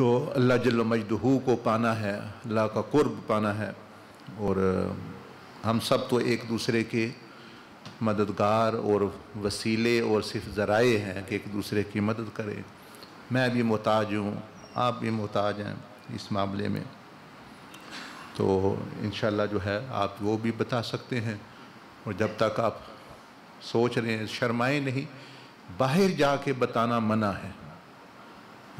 तो अल्लाह जल मजदहू को पाना है, अल्लाह का कुर्ब पाना है और हम सब तो एक दूसरे के मददगार और वसीले और सिर्फ़ ज़राए हैं कि एक दूसरे की मदद करें। मैं भी मोहताज हूँ, आप भी मोहताज हैं इस मामले में। तो इन जो है आप वो भी बता सकते हैं और जब तक आप सोच रहे हैं, शर्माए नहीं, बाहर जा के बताना मना है।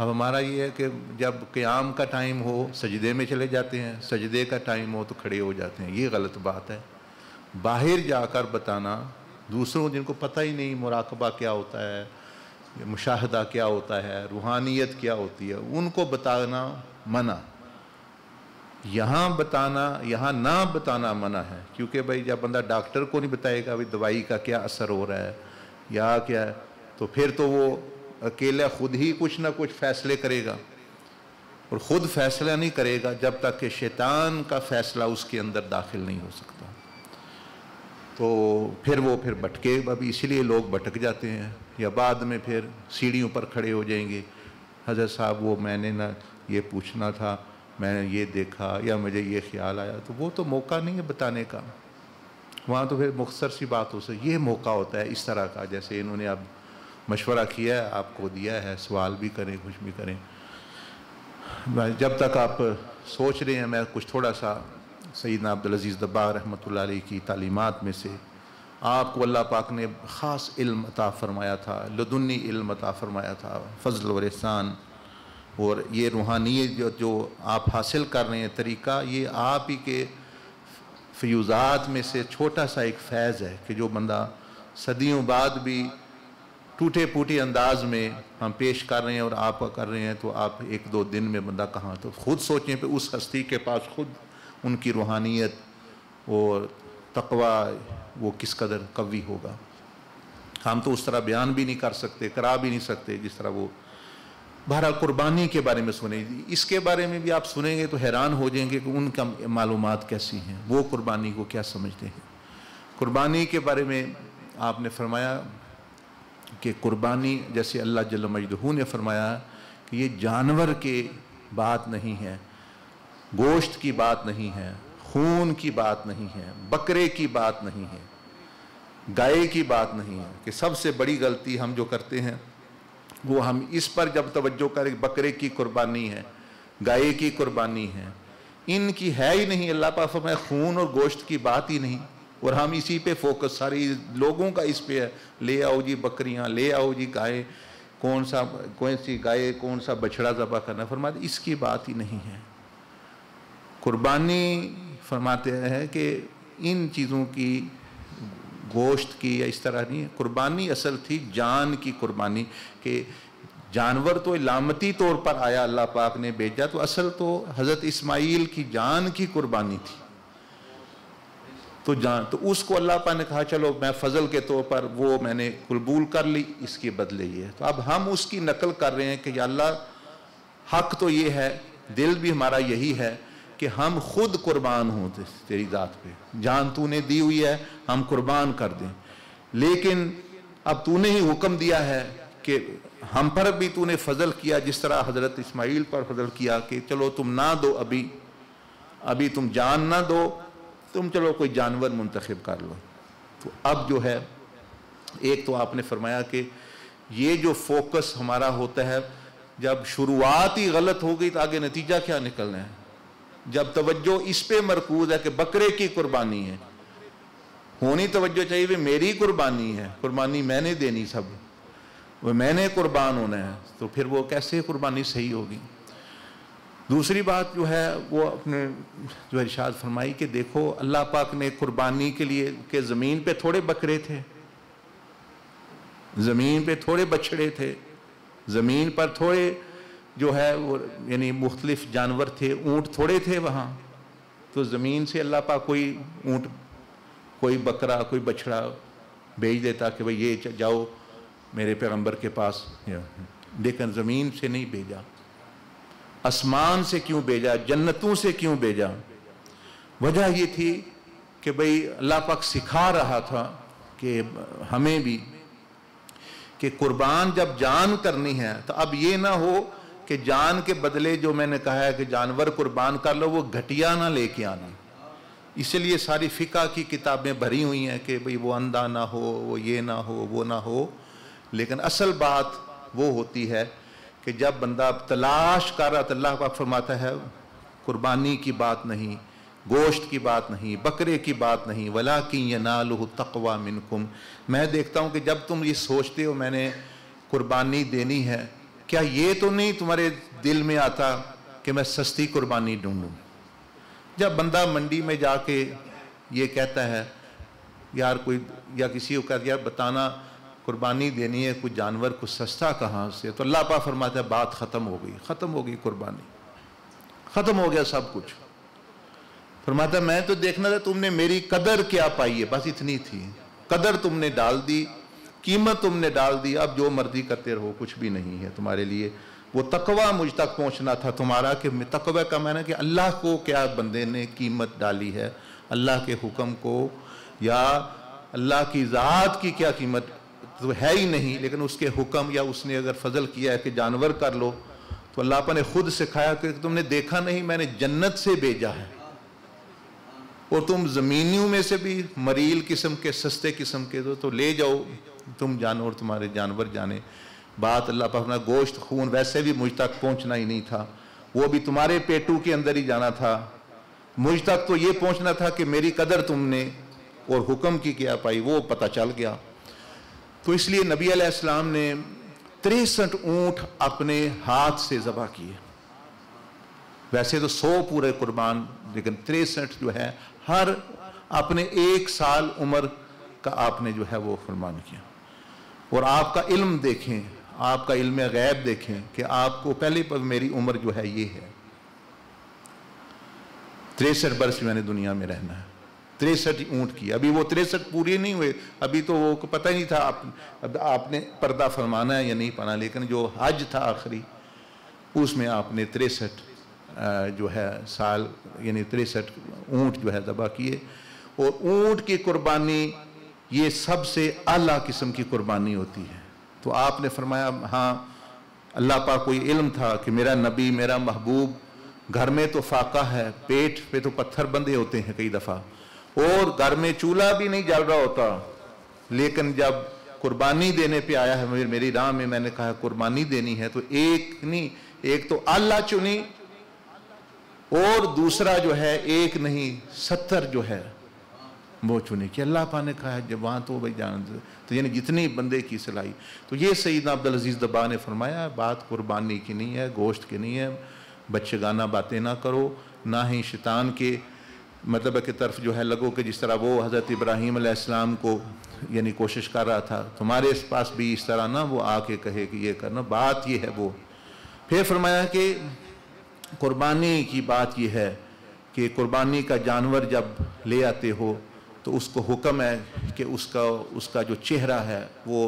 अब हमारा ये है कि जब क़याम का टाइम हो, सजदे में चले जाते हैं, सजदे का टाइम हो तो खड़े हो जाते हैं। ये गलत बात है। बाहर जाकर बताना, दूसरों जिनको पता ही नहीं मुराकबा क्या होता है, मुशाहदा क्या होता है, रूहानियत क्या होती है, उनको बताना मना। यहाँ बताना, यहाँ ना बताना मना है। क्योंकि भाई जब बंदा डॉक्टर को नहीं बताएगा, भाई दवाई का क्या असर हो रहा है, या क्या है तो फिर तो वो अकेला खुद ही कुछ ना कुछ फैसले करेगा और ख़ुद फैसला नहीं करेगा जब तक कि शैतान का फैसला उसके अंदर दाखिल नहीं हो सकता। तो फिर वो फिर भटके। अभी इसीलिए लोग भटक जाते हैं या बाद में फिर सीढ़ियों पर खड़े हो जाएँगे। हज़रत साहब, वो मैंने ना ये पूछना था, मैंने ये देखा या मुझे ये ख्याल आया। तो वो तो मौका नहीं है बताने का। वहाँ तो फिर मुख्तर सी बात हो सकती ये मौका होता है इस तरह का, जैसे इन्होंने अब मशवरा किया है, आपको दिया है, सवाल भी करें, कुछ भी करें। जब तक आप सोच रहे हैं, मैं कुछ थोड़ा सा सईदना अब्दुलज़ीज़ दब्बा रहमत की तालीमत में से आपको अल्लाह पाक ने ख़ास इल्म अता फ़रमाया था, लदुन्नी इल्म अता फ़रमाया था, फ़ज़ल व एहसान, और ये रूहानियत जो जो आप हासिल कर रहे हैं तरीक़ा, ये आप ही के फ्यूज़ात में से छोटा सा एक फैज़ है कि जो बंदा सदियों बाद भी टूटे फूटे अंदाज में हम पेश कर रहे हैं और आप कर रहे हैं तो आप एक दो दिन में बंदा कहाँ तो खुद सोचें पे उस हस्ती के पास खुद उनकी रूहानियत और तकवा वो किस कदर कवी होगा। हम तो उस तरह बयान भी नहीं कर सकते, करा भी नहीं सकते, जिस तरह वो बहरहाल कुर्बानी के बारे में सुने। इसके बारे में भी आप सुनेंगे तो हैरान हो जाएँगे कि उनका मालूम कैसी हैं, वो कुर्बानी को क्या समझते हैं। कुर्बानी के बारे में आपने फरमाया कि कुर्बानी जैसे अल्लाह जल मजदहू ने फरमाया कि ये जानवर के बात नहीं है, गोश्त की बात नहीं है, खून की बात नहीं है, बकरे की बात नहीं है, गाय की बात नहीं है कि सबसे बड़ी गलती हम जो करते हैं, वो हम इस पर जब तवज्जो करें, बकरे की कुर्बानी है, गाय की कुर्बानी है, इनकी है ही नहीं, अल्लाह पाक में खून और गोश्त की बात ही नहीं। और हम इसी पे फोकस सारी लोगों का इस पे है। ले आओ जी बकरियाँ, ले आओ जी गाय। कौन सा, कौन सी गाय, कौन सा बछड़ा जबा करना फरमाते, इसकी बात ही नहीं है। कुर्बानी फरमाते हैं कि इन चीज़ों की गोश्त की या इस तरह नहीं, कुर्बानी असल थी जान की कुर्बानी, के जानवर तो इलामती तौर पर आया, अल्लाह पाक ने भेजा तो असल तो हज़रत इस्माइल की जान की कुर्बानी थी। तो जान तो उसको अल्लाह पा ने कहा, चलो, मैं फजल के तौर पर वो मैंने कबूल कर ली, इसके बदले ये तो अब हम उसकी नकल कर रहे हैं कि अल्लाह, हक तो ये है, दिल भी हमारा यही है कि हम खुद कुर्बान हों तेरी ज़ात पे। जान तूने दी हुई है, हम कुर्बान कर दें। लेकिन अब तूने ही हुक्म दिया है कि हम पर भी तूने फजल किया, जिस तरह हज़रत इस्माइल पर फजल किया कि, चलो, तुम ना दो अभी अभी तुम जान ना दो तुम चलो कोई जानवर मुंतखब कर लो। तो अब जो है, एक तो आपने फरमाया कि ये जो फोकस हमारा होता है, जब शुरुआत ही गलत हो गई तो आगे नतीजा क्या निकलना है? जब तवज्जो इस पे मरकूज है कि बकरे की कुर्बानी है। होनी तवज्जो चाहिए वे मेरी कुर्बानी है, कुर्बानी मैंने देनी सब। वो मैंने कुर्बान होना है तो फिर वो कैसे कुर्बानी सही होगी? दूसरी बात जो है, वो अपने जो इरशाद फरमाई कि देखो, अल्लाह पाक ने कुर्बानी के लिए के ज़मीन पे थोड़े बकरे थे। ज़मीन पे थोड़े बछड़े थे। ज़मीन पर थोड़े जो है, वो यानी मुख्तलिफ़ जानवर थे, ऊँट थोड़े थे वहाँ। तो ज़मीन से अल्लाह पाक कोई ऊँट, कोई बकरा, कोई बछड़ा भेज देता कि भाई ये जाओ मेरे पैगंबर के पास। लेकिन ज़मीन से नहीं भेजा। आसमान से क्यों भेजा, जन्नतों से क्यों भेजा? वजह ये थी कि भाई अल्लाह पाक सिखा रहा था कि हमें भी कि कुर्बान जब जान करनी है तो अब ये ना हो कि जान के बदले जो मैंने कहा है कि जानवर कुर्बान कर लो, वो घटिया ना लेके आना। इसलिए सारी फ़िका की किताबें भरी हुई हैं कि भाई वो अंधा ना हो, वो ये ना हो, वो ना हो। लेकिन असल बात वो होती है कि जब बंदा तलाश कर रहा तो अल्लाह पाक फरमाता है, कुर्बानी की बात नहीं, गोश्त की बात नहीं, बकरे की बात नहीं वला की यनाल तकवा मिनकुम। मैं देखता हूँ कि जब तुम ये सोचते हो, मैंने कुर्बानी देनी है, क्या ये तो नहीं तुम्हारे दिल में आता कि मैं सस्ती कुर्बानी ढूंढूं? जब बंदा मंडी में जाके ये कहता है, यार कोई, या किसी को कहता यार बताना कुर्बानी देनी है कुछ जानवर कुछ सस्ता कहाँ से? तो अल्लाह पा फरमाता बात ख़त्म हो गई, ख़त्म हो गई कुर्बानी। ख़त्म हो गया सब कुछ। फरमाता मैं तो देखना था तुमने मेरी कदर क्या पाई है, बस इतनी थी। कदर तुमने डाल दी, कीमत तुमने डाल दी, अब जो मर्ज़ी करते रहो, कुछ भी नहीं है तुम्हारे लिए। वो तकवा मुझ तक पहुँचना था तुम्हारा कि तकवा का मैंने कि अल्लाह को क्या बंदे ने कीमत डाली है? अल्लाह के हुक्म को, या अल्लाह की ज़ात की क्या कीमत तो है ही नहीं, लेकिन उसके हुक्म या उसने अगर फजल किया है कि जानवर कर लो तो अल्लाह ने खुद सिखाया कि तुमने देखा नहीं, मैंने जन्नत से भेजा है। और तुम ज़मीनियों में से भी मरील किस्म के, सस्ते किस्म के दो तो ले जाओ, तुम जानो और तुम्हारे जानवर जाने। बात अल्लाह पाक गोश्त, खून, वैसे भी मुझ तक पहुँचना ही नहीं था। वो भी तुम्हारे पेटू के अंदर ही जाना था। मुझ तक तो ये पहुँचना था कि मेरी कदर तुमने और हुक्म की क्या पाई, वो पता चल गया। तो इसलिए नबी अलैहिस्सलाम ने तिरसठ ऊँट अपने हाथ से ज़बह किए। वैसे तो सौ पूरे कुर्बान, लेकिन तिरसठ जो है, हर अपने एक साल उम्र का आपने जो है वो कुर्बान किया। और आपका इल्म देखें, आपका इल्म गैब देखें कि आपको पहले पर मेरी उम्र जो है ये है। तिरसठ वर्ष मैंने दुनिया में रहना है। तिरसठ ऊँट की। अभी वो तिरसठ पूरे नहीं हुए। अभी तो वो पता ही नहीं था आप, अब आपने पर्दा फरमाना है या नहीं पाना लेकिन जो हज था आखिरी, उसमें आपने तिरसठ जो है साल, यानी तिरसठ ऊँट जो है दबा किए। और ऊँट की कुर्बानी, ये सबसे अला किस्म की कुर्बानी होती है। तो आपने फरमाया हाँ अल्लाह पाक कोई इल्म था कि मेरा नबी, मेरा महबूब, घर में तो फाका है, पेट पे तो पत्थर बंधे होते हैं कई दफ़ा। और घर में चूल्हा भी नहीं जल रहा होता। लेकिन जब कुर्बानी देने पे आया है मेरी राह में मैंने कहा, कुर्बानी देनी है। तो एक नहीं, एक तो अल्लाह चुनी और दूसरा जो है, एक नहीं, सत्तर जो है, वो चुने। कि अल्लाह पा ने कहा जब वहाँ तो भाई जान तो यानी जितनी बंदे की सिलाई। तो ये सईद अब्दुल अज़ीज़ दबा ने फरमाया, बात कुर्बानी की नहीं है, गोश्त की नहीं है, बच्चे गाना बातें ना करो, ना ही शैतान के मतलब की तरफ़ जो है लगो कि जिस तरह वो हज़रत इब्राहीम अलैहिस्सलाम को, यानी कोशिश कर रहा था, तुम्हारे पास भी इस तरह ना वो आके कहे कि ये करना, बात ये है वो। फिर फरमाया कि कुर्बानी की बात ये है कि कुर्बानी का जानवर जब ले आते हो तो उसको हुक्म है कि उसका उसका जो चेहरा है वो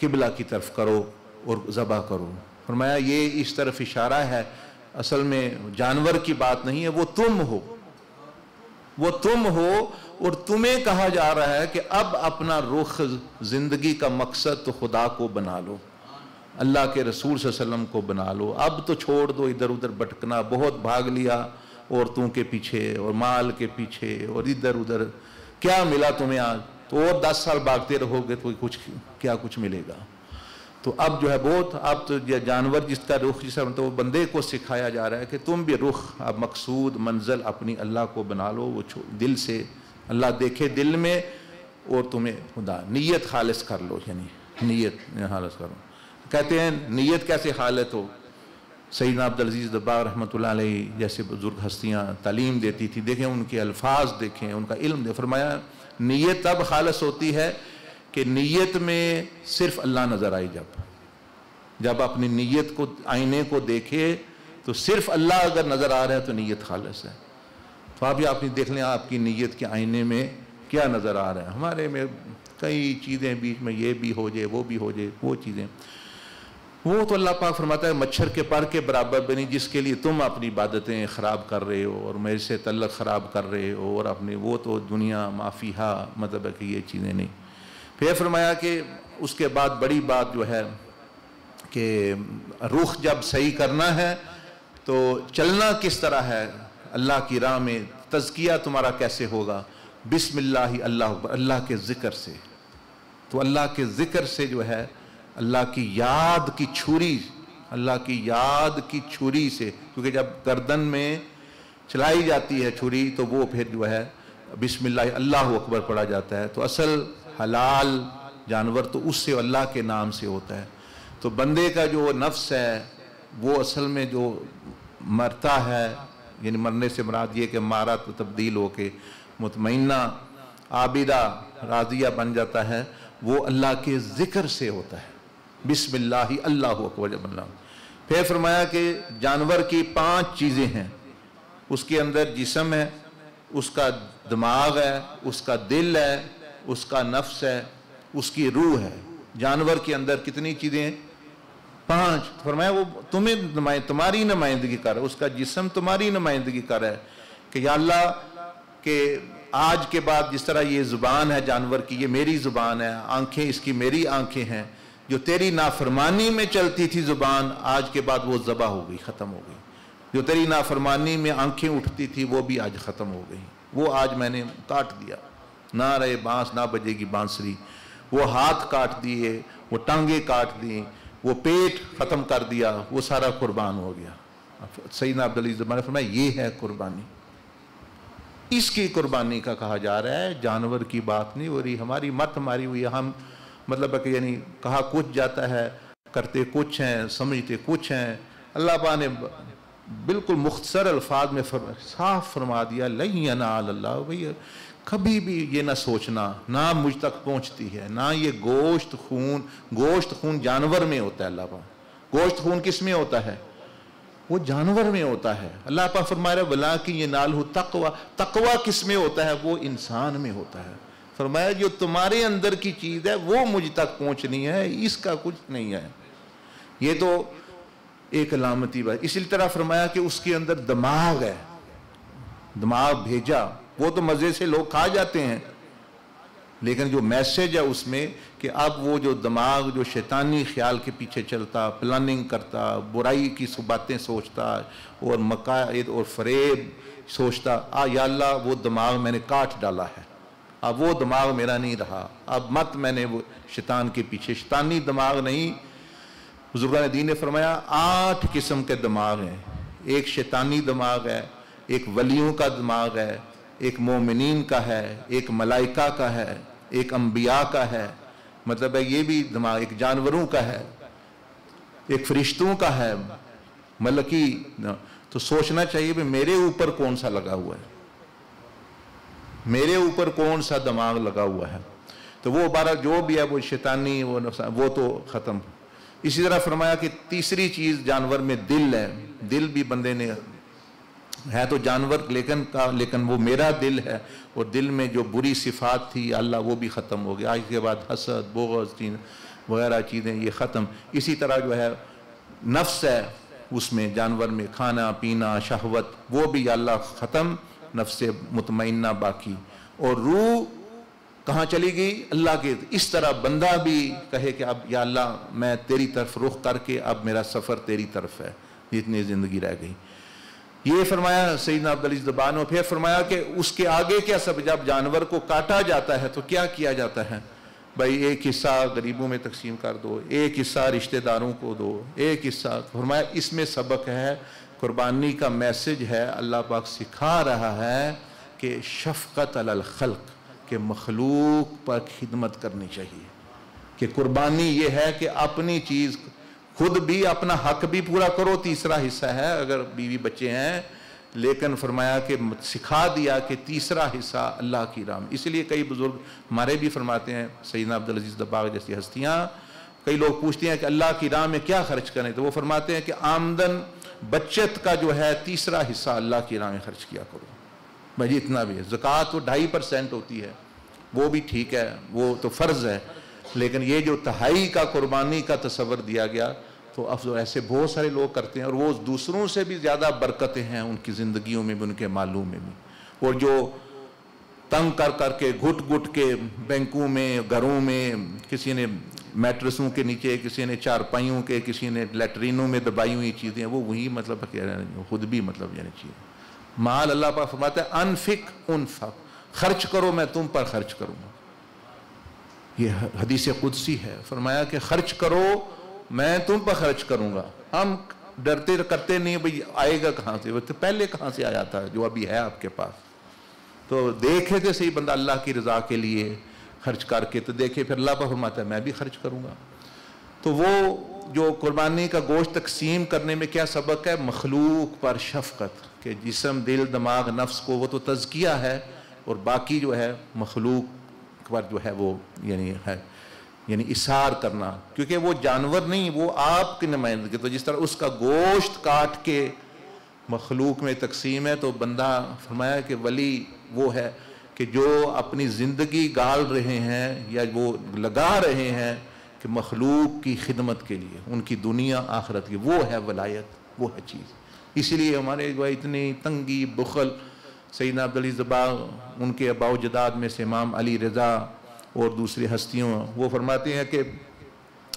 किबला की तरफ़ करो और ज़बा करो। फरमाया, ये इस तरफ़ इशारा है, असल में जानवर की बात नहीं है, वो तुम हो। वो तुम हो और तुम्हें कहा जा रहा है कि अब अपना रुख ज़िंदगी का मकसद तो खुदा को बना लो। अल्लाह के रसूल वसल्लम को बना लो। अब तो छोड़ दो, इधर उधर भटकना, बहुत भाग लिया औरतों के पीछे और माल के पीछे और इधर उधर। क्या मिला तुम्हें आज? तो और दस साल भागते रहोगे तो कुछ, क्या कुछ मिलेगा? तो अब जो है बहुत, अब तो यह जानवर जिसका रुख जिस तो वो बंदे को सिखाया जा रहा है कि तुम भी रुख, अब मकसूद, मंजिल अपनी अल्लाह को बना लो, वो दिल से अल्लाह देखे दिल में और तुम्हें खुदा, नीयत खालिश कर लो, यानी नीयत, खालिश करो कहते हैं, नीयत कैसे हालत हो? सईद अब्दुलजीज़ दब्बार रहमत जैसे बुज़ुर्ग हस्तियाँ तालीम देती थी, देखें, उनके अल्फाज देखें, उनका इल्म दे, फरमाया, नीयत तब खालस होती है कि नीयत में सिर्फ़ अल्लाह नज़र आई जब। जब अपनी नीयत को, आईने को देखे तो सिर्फ़ अल्लाह अगर नज़र आ रहा है तो नीयत खालस है। तो आप आप देख लें आपकी नीयत के आईने में क्या नज़र आ रहा है। हमारे में कई चीज़ें बीच में, ये भी हो जाए, वो भी हो जाए, वो चीज़ें। वो तो अल्लाह पाक फरमाता है, मच्छर के पर के बराबर बनी जिसके लिए तुम अपनी इबादतें ख़राब कर रहे हो, और मेरे से तल्लक ख़राब कर रहे हो, और अपनी, वो तो दुनिया माफिया मतलब है कि ये चीज़ें नहीं। फिर फरमाया कि उसके बाद बड़ी बात जो है कि रुख जब सही करना है तो चलना किस तरह है? अल्लाह की राह में तजकिया तुम्हारा कैसे होगा? बिस्मिल्लाह अल्लाह अल्लाह के ज़िक्र से। तो अल्लाह के ज़िक्र से जो है, अल्लाह की याद की छुरी, अल्लाह की याद की छुरी से, क्योंकि जब गर्दन में चलाई जाती है छुरी तो वो फिर जो है, बिस्मिल्लाह अल्लाह अकबर पढ़ा जाता है। तो असल हलाल जानवर तो उससे अल्लाह के नाम से होता है। तो बंदे का जो नफ्स है, वो असल में जो मरता है, यानी मरने से मराद ये कि मारा तो तब्दील होके मुतमना आबिदा, राजिया बन जाता है, वो अल्लाह के ज़िक्र से होता है। बिस्मिल्लाह अल्लाह अकबर फिर फरमाया कि जानवर की पाँच चीज़ें हैं। उसके अंदर जिसम है, उसका दिमाग है, उसका दिल है उसका नफ्स है, उसकी रूह है। जानवर के अंदर कितनी चीज़ें पाँच। फरमाया, वो तुम्हें तुम्हारी नुमाइंदगी कर उसका जिसम तुम्हारी नुमाइंदगी कर है कि या अल्लाह के आज के बाद जिस तरह ये ज़ुबान है जानवर की, ये मेरी ज़ुबान है, आँखें इसकी मेरी आँखें हैं, जो तेरी नाफरमानी में चलती थी ज़ुबान, आज के बाद वो ज़बा हो गई, ख़त्म हो गई। जो तेरी नाफरमानी में आँखें उठती थी, वो भी आज ख़त्म हो गई। वो आज मैंने काट दिया। ना रहे बाँस ना बजेगी बांसुरी। वो हाथ काट दिए वो टांगे काट दी वो पेट ख़त्म कर दिया वो सारा कुर्बान हो गया। सही ना अब्दुल ज़बान फरमाया ये है कुर्बानी। इसकी कुर्बानी का कहा जा रहा है जानवर की बात नहीं हो रही हमारी मत हमारी हुई हम मतलब कि यानी कहा कुछ जाता है करते कुछ हैं समझते कुछ हैं। अल्लाह पा ने बिल्कुल मुख्तर अल्फाज में फर, साफ़ फरमा दिया लही अल्लाह भैया। कभी भी ये ना सोचना, ना मुझ तक पहुँचती है, ना ये गोश्त खून गोश्त खून जानवर में होता है, अल्लाह पा गोश्त खून किसमें होता है? वो जानवर में होता है। अल्लाह पा फरमा रहा बला की ये नाल हो तकवा तकवा किसमें होता है? वो इंसान में होता है। फरमाया, जो तुम्हारे अंदर की चीज़ है, वो मुझ तक पहुंचनी है, इसका कुछ नहीं है। ये तो एक अलामती बात। इसी तरह फरमाया कि उसके अंदर दिमाग है। दिमाग भेजा। वो तो मज़े से लोग खा जाते हैं। लेकिन जो मैसेज है उसमें कि अब वो जो दिमाग, जो शैतानी ख्याल के पीछे चलता प्लानिंग करता, बुराई की बातें सोचता, और मकायद और फरेब सोचता, आ या वो दिमाग मैंने काट डाला है। अब वो दिमाग मेरा नहीं रहा। अब मत मैंने वो शैतान के पीछे शैतानी दिमाग नहीं। बुजुर्गा दीन ने फरमाया, आठ किस्म के दिमाग हैं। एक शैतानी दिमाग है, एक वलियों का दिमाग है एक मोमिन का है, एक मलाइका का है, एक अम्बिया का है। मतलब है ये भी दिमाग, एक जानवरों का है, एक फरिश्तों का है। मलकी तो सोचना चाहिए भी मेरे ऊपर कौन सा लगा हुआ है? मेरे ऊपर कौन सा दिमाग लगा हुआ है? तो वो बारह जो भी है, वो शैतानी, वो नुकसान वो तो ख़त्म। इसी तरह फरमाया कि तीसरी चीज़ जानवर में दिल है। दिल भी बंदे ने है तो जानवर, लेकिन का, लेकिन वो मेरा दिल है, और दिल में जो बुरी सिफात थी अल्लाह वो भी ख़त्म हो गया। आज के बाद हसद बोगज चीज़ वगैरह चीज़ें, ये ख़त्म। इसी तरह जो है, नफ्स है, उसमें जानवर में खाना, पीना, शहवत, वो भी अल्लाह ख़त्म, नफ्स मुतमना बाकी। और रूह कहाँ चली गई? अल्लाह के, इस तरह बंदा भी कहे कि अब या अल्लाह, मैं तेरी तरफ़ रुख करके, अब मेरा सफ़र तेरी तरफ़ है, जितनी ज़िंदगी रह गई। ये फरमाया सईद अब्दुल जबान फिर फरमाया कि उसके आगे क्या सब, जब जानवर को काटा जाता है तो क्या किया जाता है? भाई, एक हिस्सा गरीबों में तकसीम कर दो, एक हिस्सा रिश्तेदारों को दो, एक हिस्सा। फरमाया, इसमें सबक है, कुर्बानी का मैसेज है, अल्लाह पाक सिखा रहा है कि शफ़क़त खल्क, के मखलूक पर खिदमत करनी चाहिए। कि कुर्बानी ये है कि अपनी चीज़ खुद भी अपना हक भी पूरा करो, तीसरा हिस्सा है, अगर बीवी बच्चे हैं, लेकिन फरमाया कि सिखा दिया कि तीसरा हिस्सा अल्लाह की राम इसलिए कई बुज़ुर्ग हमारे भी फरमाते हैं सईद अब्दुल अज़ीज़ दबाग जैसी हस्तियाँ, कई लोग पूछते हैं कि अल्लाह की राह में क्या खर्च करें तो वो फरमाते हैं कि आमदन बचत का जो है, तीसरा हिस्सा अल्लाह की राह में खर्च किया करो। भाई इतना भी है। ज़क़़त तो ढाई परसेंट होती है। वो भी ठीक है, वो तो फ़र्ज़ है, लेकिन ये जो तहाई का, कुर्बानी का तस्वर दिया गया तो अफजो, ऐसे बहुत सारे लोग करते हैं और वो दूसरों से भी ज़्यादा बरकतें हैं उनकी ज़िंदगियों में भी, उनके मालूम में भी। और जो तंग कर करके घुट घुट के बैंकों में, घरों में, किसी ने मैट्रसों के नीचे, किसी ने चारपाइयों के, किसी ने लेटरिनों में दबाई हुई चीज़ें, वो वही मतलब खुद भी मतलब यानी चीज़। माल अल्लाह पाक फरमाता अनफिक उन खर्च करो, मैं तुम पर खर्च करूँगा। ये हदीस कुदसी है, फरमाया कि खर्च करो मैं तुम पर खर्च करूँगा। हम डरते करते नहीं भाई, आएगा कहाँ से? वो तो पहले कहाँ से आया था, जो अभी है आपके पास? तो देखे थे सही बंदा अल्लाह की रज़ा के लिए खर्च करके तो देखे फिर अल्लाह पर फरमाता है, मैं भी खर्च करूँगा। तो वो जो कुर्बानी का गोश्त तकसीम करने में क्या सबक है? मखलूक पर शफकत, के जिसम, दिल, दिमाग, नफ्स को वो तो तजकिया है, और बाकी जो है, मखलूक पर जो है वो, यानी है। यानी इशार करना, क्योंकि वो जानवर नहीं, वो आपकी नुमाइंदगी तो जिस तरह उसका गोश्त काट के मखलूक में तकसीम है तो बंदा फरमाया कि वली वो है कि जो अपनी ज़िंदगी गाल रहे हैं या वो लगा रहे हैं कि मखलूक की खिदमत के लिए, उनकी दुनिया आखरत की, वो है वलायत, वो है चीज़। इसीलिए हमारे जो है इतनी तंगी, बुखल, सईद अब्दुल ज़बा उनके अबाउजदाद में से इमाम अली रज़ा और दूसरी हस्तियों, वो फरमाते हैं कि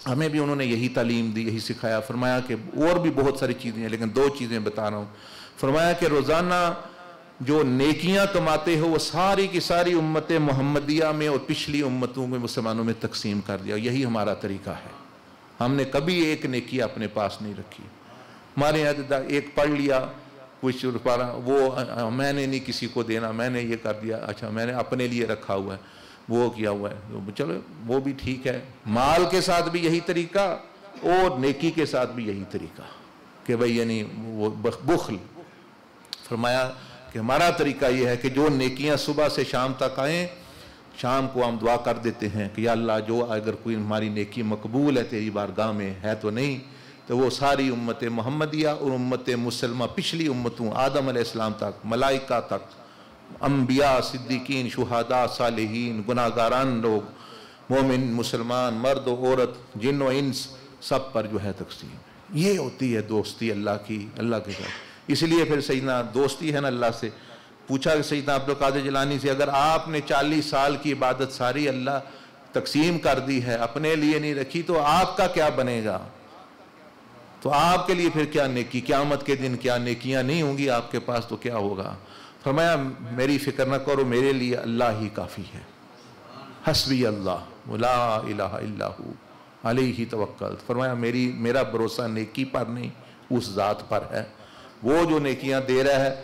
हमें भी उन्होंने यही तालीम दी, यही सिखाया। फरमाया कि और भी बहुत सारी चीज़ें हैं, लेकिन दो चीज़ें बता रहा हूँ। फरमाया कि रोज़ाना जो नेकियाँ कमाते हो, वो सारी की सारी उम्मत मोहम्मदिया में और पिछली उम्मतों में मुसलमानों में तकसीम कर दिया। यही हमारा तरीका है। हमने कभी एक नेकी अपने पास नहीं रखी। हमारे यहाँ एक पढ़ लिया कुछ रुपया वो, मैंने नहीं किसी को देना, मैंने ये कर दिया अच्छा मैंने अपने लिए रखा हुआ है। वो किया हुआ है। तो चलो, वो भी ठीक है। माल के साथ भी यही तरीका और नेकी के साथ भी यही तरीका कि भाई यानी वो बुखल। फरमाया कि हमारा तरीका ये है कि जो नेकियाँ सुबह से शाम तक आए, शाम को हम दुआ कर देते हैं कि या अल्लाह, जो अगर कोई हमारी नेकी मकबूल है तेरी बारगाह में, है तो नहीं? तो वो सारी उम्मत मोहम्मदिया और उम्मत मुसलमा, पिछली उम्मतों, आदम इस्लाम तक, मलाइका तक अम्बिया सिद्दीकीन, शुहादा, सालहीन गुनागारान लोग, मोमिन, मुसलमान, मर्द, औरत, जिन इंस, सब पर जो है तकसीम। ये होती है दोस्ती अल्लाह की, अल्लाह के साथ इसलिए फिर सईदना, दोस्ती है ना अल्लाह से। पूछा कि सईदना अब्दुल कादिर जलानी से, अगर आपने चालीस साल की इबादत सारी अल्लाह तकसीम कर दी है, अपने लिए नहीं रखी तो आपका क्या बनेगा? तो आपके लिए फिर क्या नेकी? क्यामत के दिन क्या नेकियाँ नहीं होंगी आपके पास तो क्या होगा? फरमाया, मेरी फ़िक्र न करो, मेरे लिए अल्लाह ही काफ़ी है। हसबी अल्लाह ला ही तवक्ल फरमाया, मेरी, मेरा भरोसा नेकी पर नहीं, उस ज़ात पर है। वो जो नेकियाँ दे रहा है,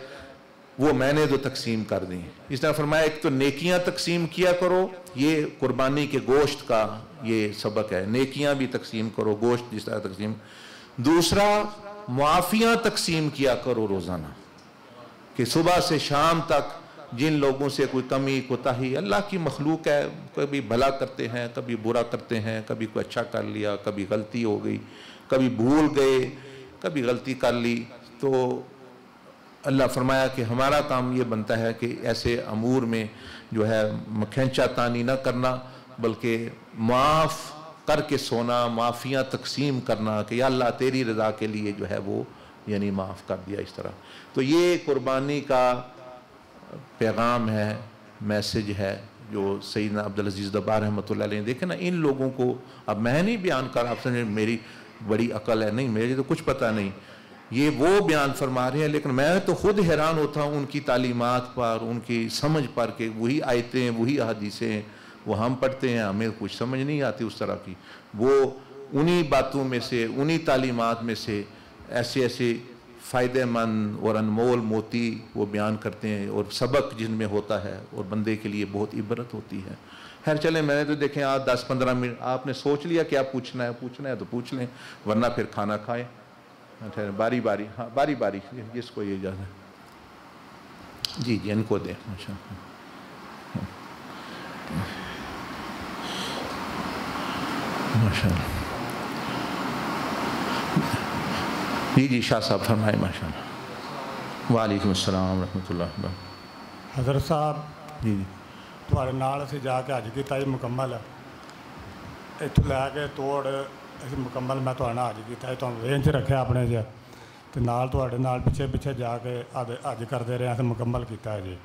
वो मैंने तो तकसीम कर दी। इस तरह फरमाया, एक तो नेकियाँ तकसीम किया करो, ये कुर्बानी के गोश्त का ये सबक है। नेकियाँ भी तकसीम करो, गोश्त जिस तरह तकसीम। दूसरा, मुआफ़ियाँ तकसीम किया करो रोज़ाना। कि सुबह से शाम तक जिन लोगों से कोई कमी कोताही अल्लाह की मखलूक है, कभी भला करते हैं, कभी बुरा करते हैं, कभी कोई अच्छा कर लिया, कभी गलती हो गई, कभी भूल गए, कभी गलती कर ली तो अल्लाह फरमाया कि हमारा काम ये बनता है कि ऐसे अमूर में जो है खेचा तानी ना करना, बल्कि माफ़ करके सोना, माफ़ियाँ तकसीम करना कि अल्लाह तेरी रज़ा के लिए जो है वो यानी माफ़ कर दिया इस तरह। तो ये कुर्बानी का पैगाम है, मैसेज है, जो सईदना अब्दुल अज़ीज़ दबार रहमत ने देखे ना, इन लोगों को अब मैं नहीं बयान कर आप समझे मेरी बड़ी अकल है, नहीं, मेरे तो कुछ पता नहीं। ये वो बयान फरमा रहे हैं, लेकिन मैं तो खुद हैरान होता हूँ उनकी तालीमत पर, उनकी समझ पर के वही आयतें, वही अदीसें वो हम पढ़ते हैं, हमें कुछ समझ नहीं आती उस तरह की। वो उन्हीं बातों में से, उन्हीं तालीमत में से ऐसे ऐसे फ़ायदेमंद और अनमोल मोती वो बयान करते हैं और सबक जिनमें होता है और बंदे के लिए बहुत इबरत होती है। खैर चले, मैंने तो देखें आज दस पंद्रह मिनट, आपने सोच लिया क्या पूछना है पूछना है तो पूछ लें, वरना फिर खाना खाएँ। अच्छा बारी बारी हाँ बारी बारी जिसको ये जाना है। जी जी, इनको दें अच्छा। माशा जी जी शाह साहब फरमाए माशा वालेकुम अस्सलाम रहमतुल्लाह हज़रत साहब जी जी ਤੁਹਾਡੇ ਨਾਲ ਅਸੀਂ ਜਾ ਕੇ ਹਜ ਕੀਤਾ ਜੀ ਮੁਕੰਮਲ ਇੱਥੋਂ ਲੈ ਕੇ ਤੋੜ ਅਸੀਂ ਮੁਕੰਮਲ ਮੈਂ ਤੁਹਾਡਾ ਨਾਲ ਹਜ ਕੀਤਾ ਤੁਹਾਨੂੰ ਰੇਂਜ 'ਚ ਰੱਖਿਆ ਆਪਣੇ 'ਚ ਤੇ ਨਾਲ ਤੁਹਾਡੇ ਨਾਲ ਪਿੱਛੇ ਪਿੱਛੇ ਜਾ ਕੇ ਅੱਜ ਅੱਜ ਕਰਦੇ ਰਹੇ ਅਸੀਂ ਮੁਕੰਮਲ ਕੀਤਾ ਜੀ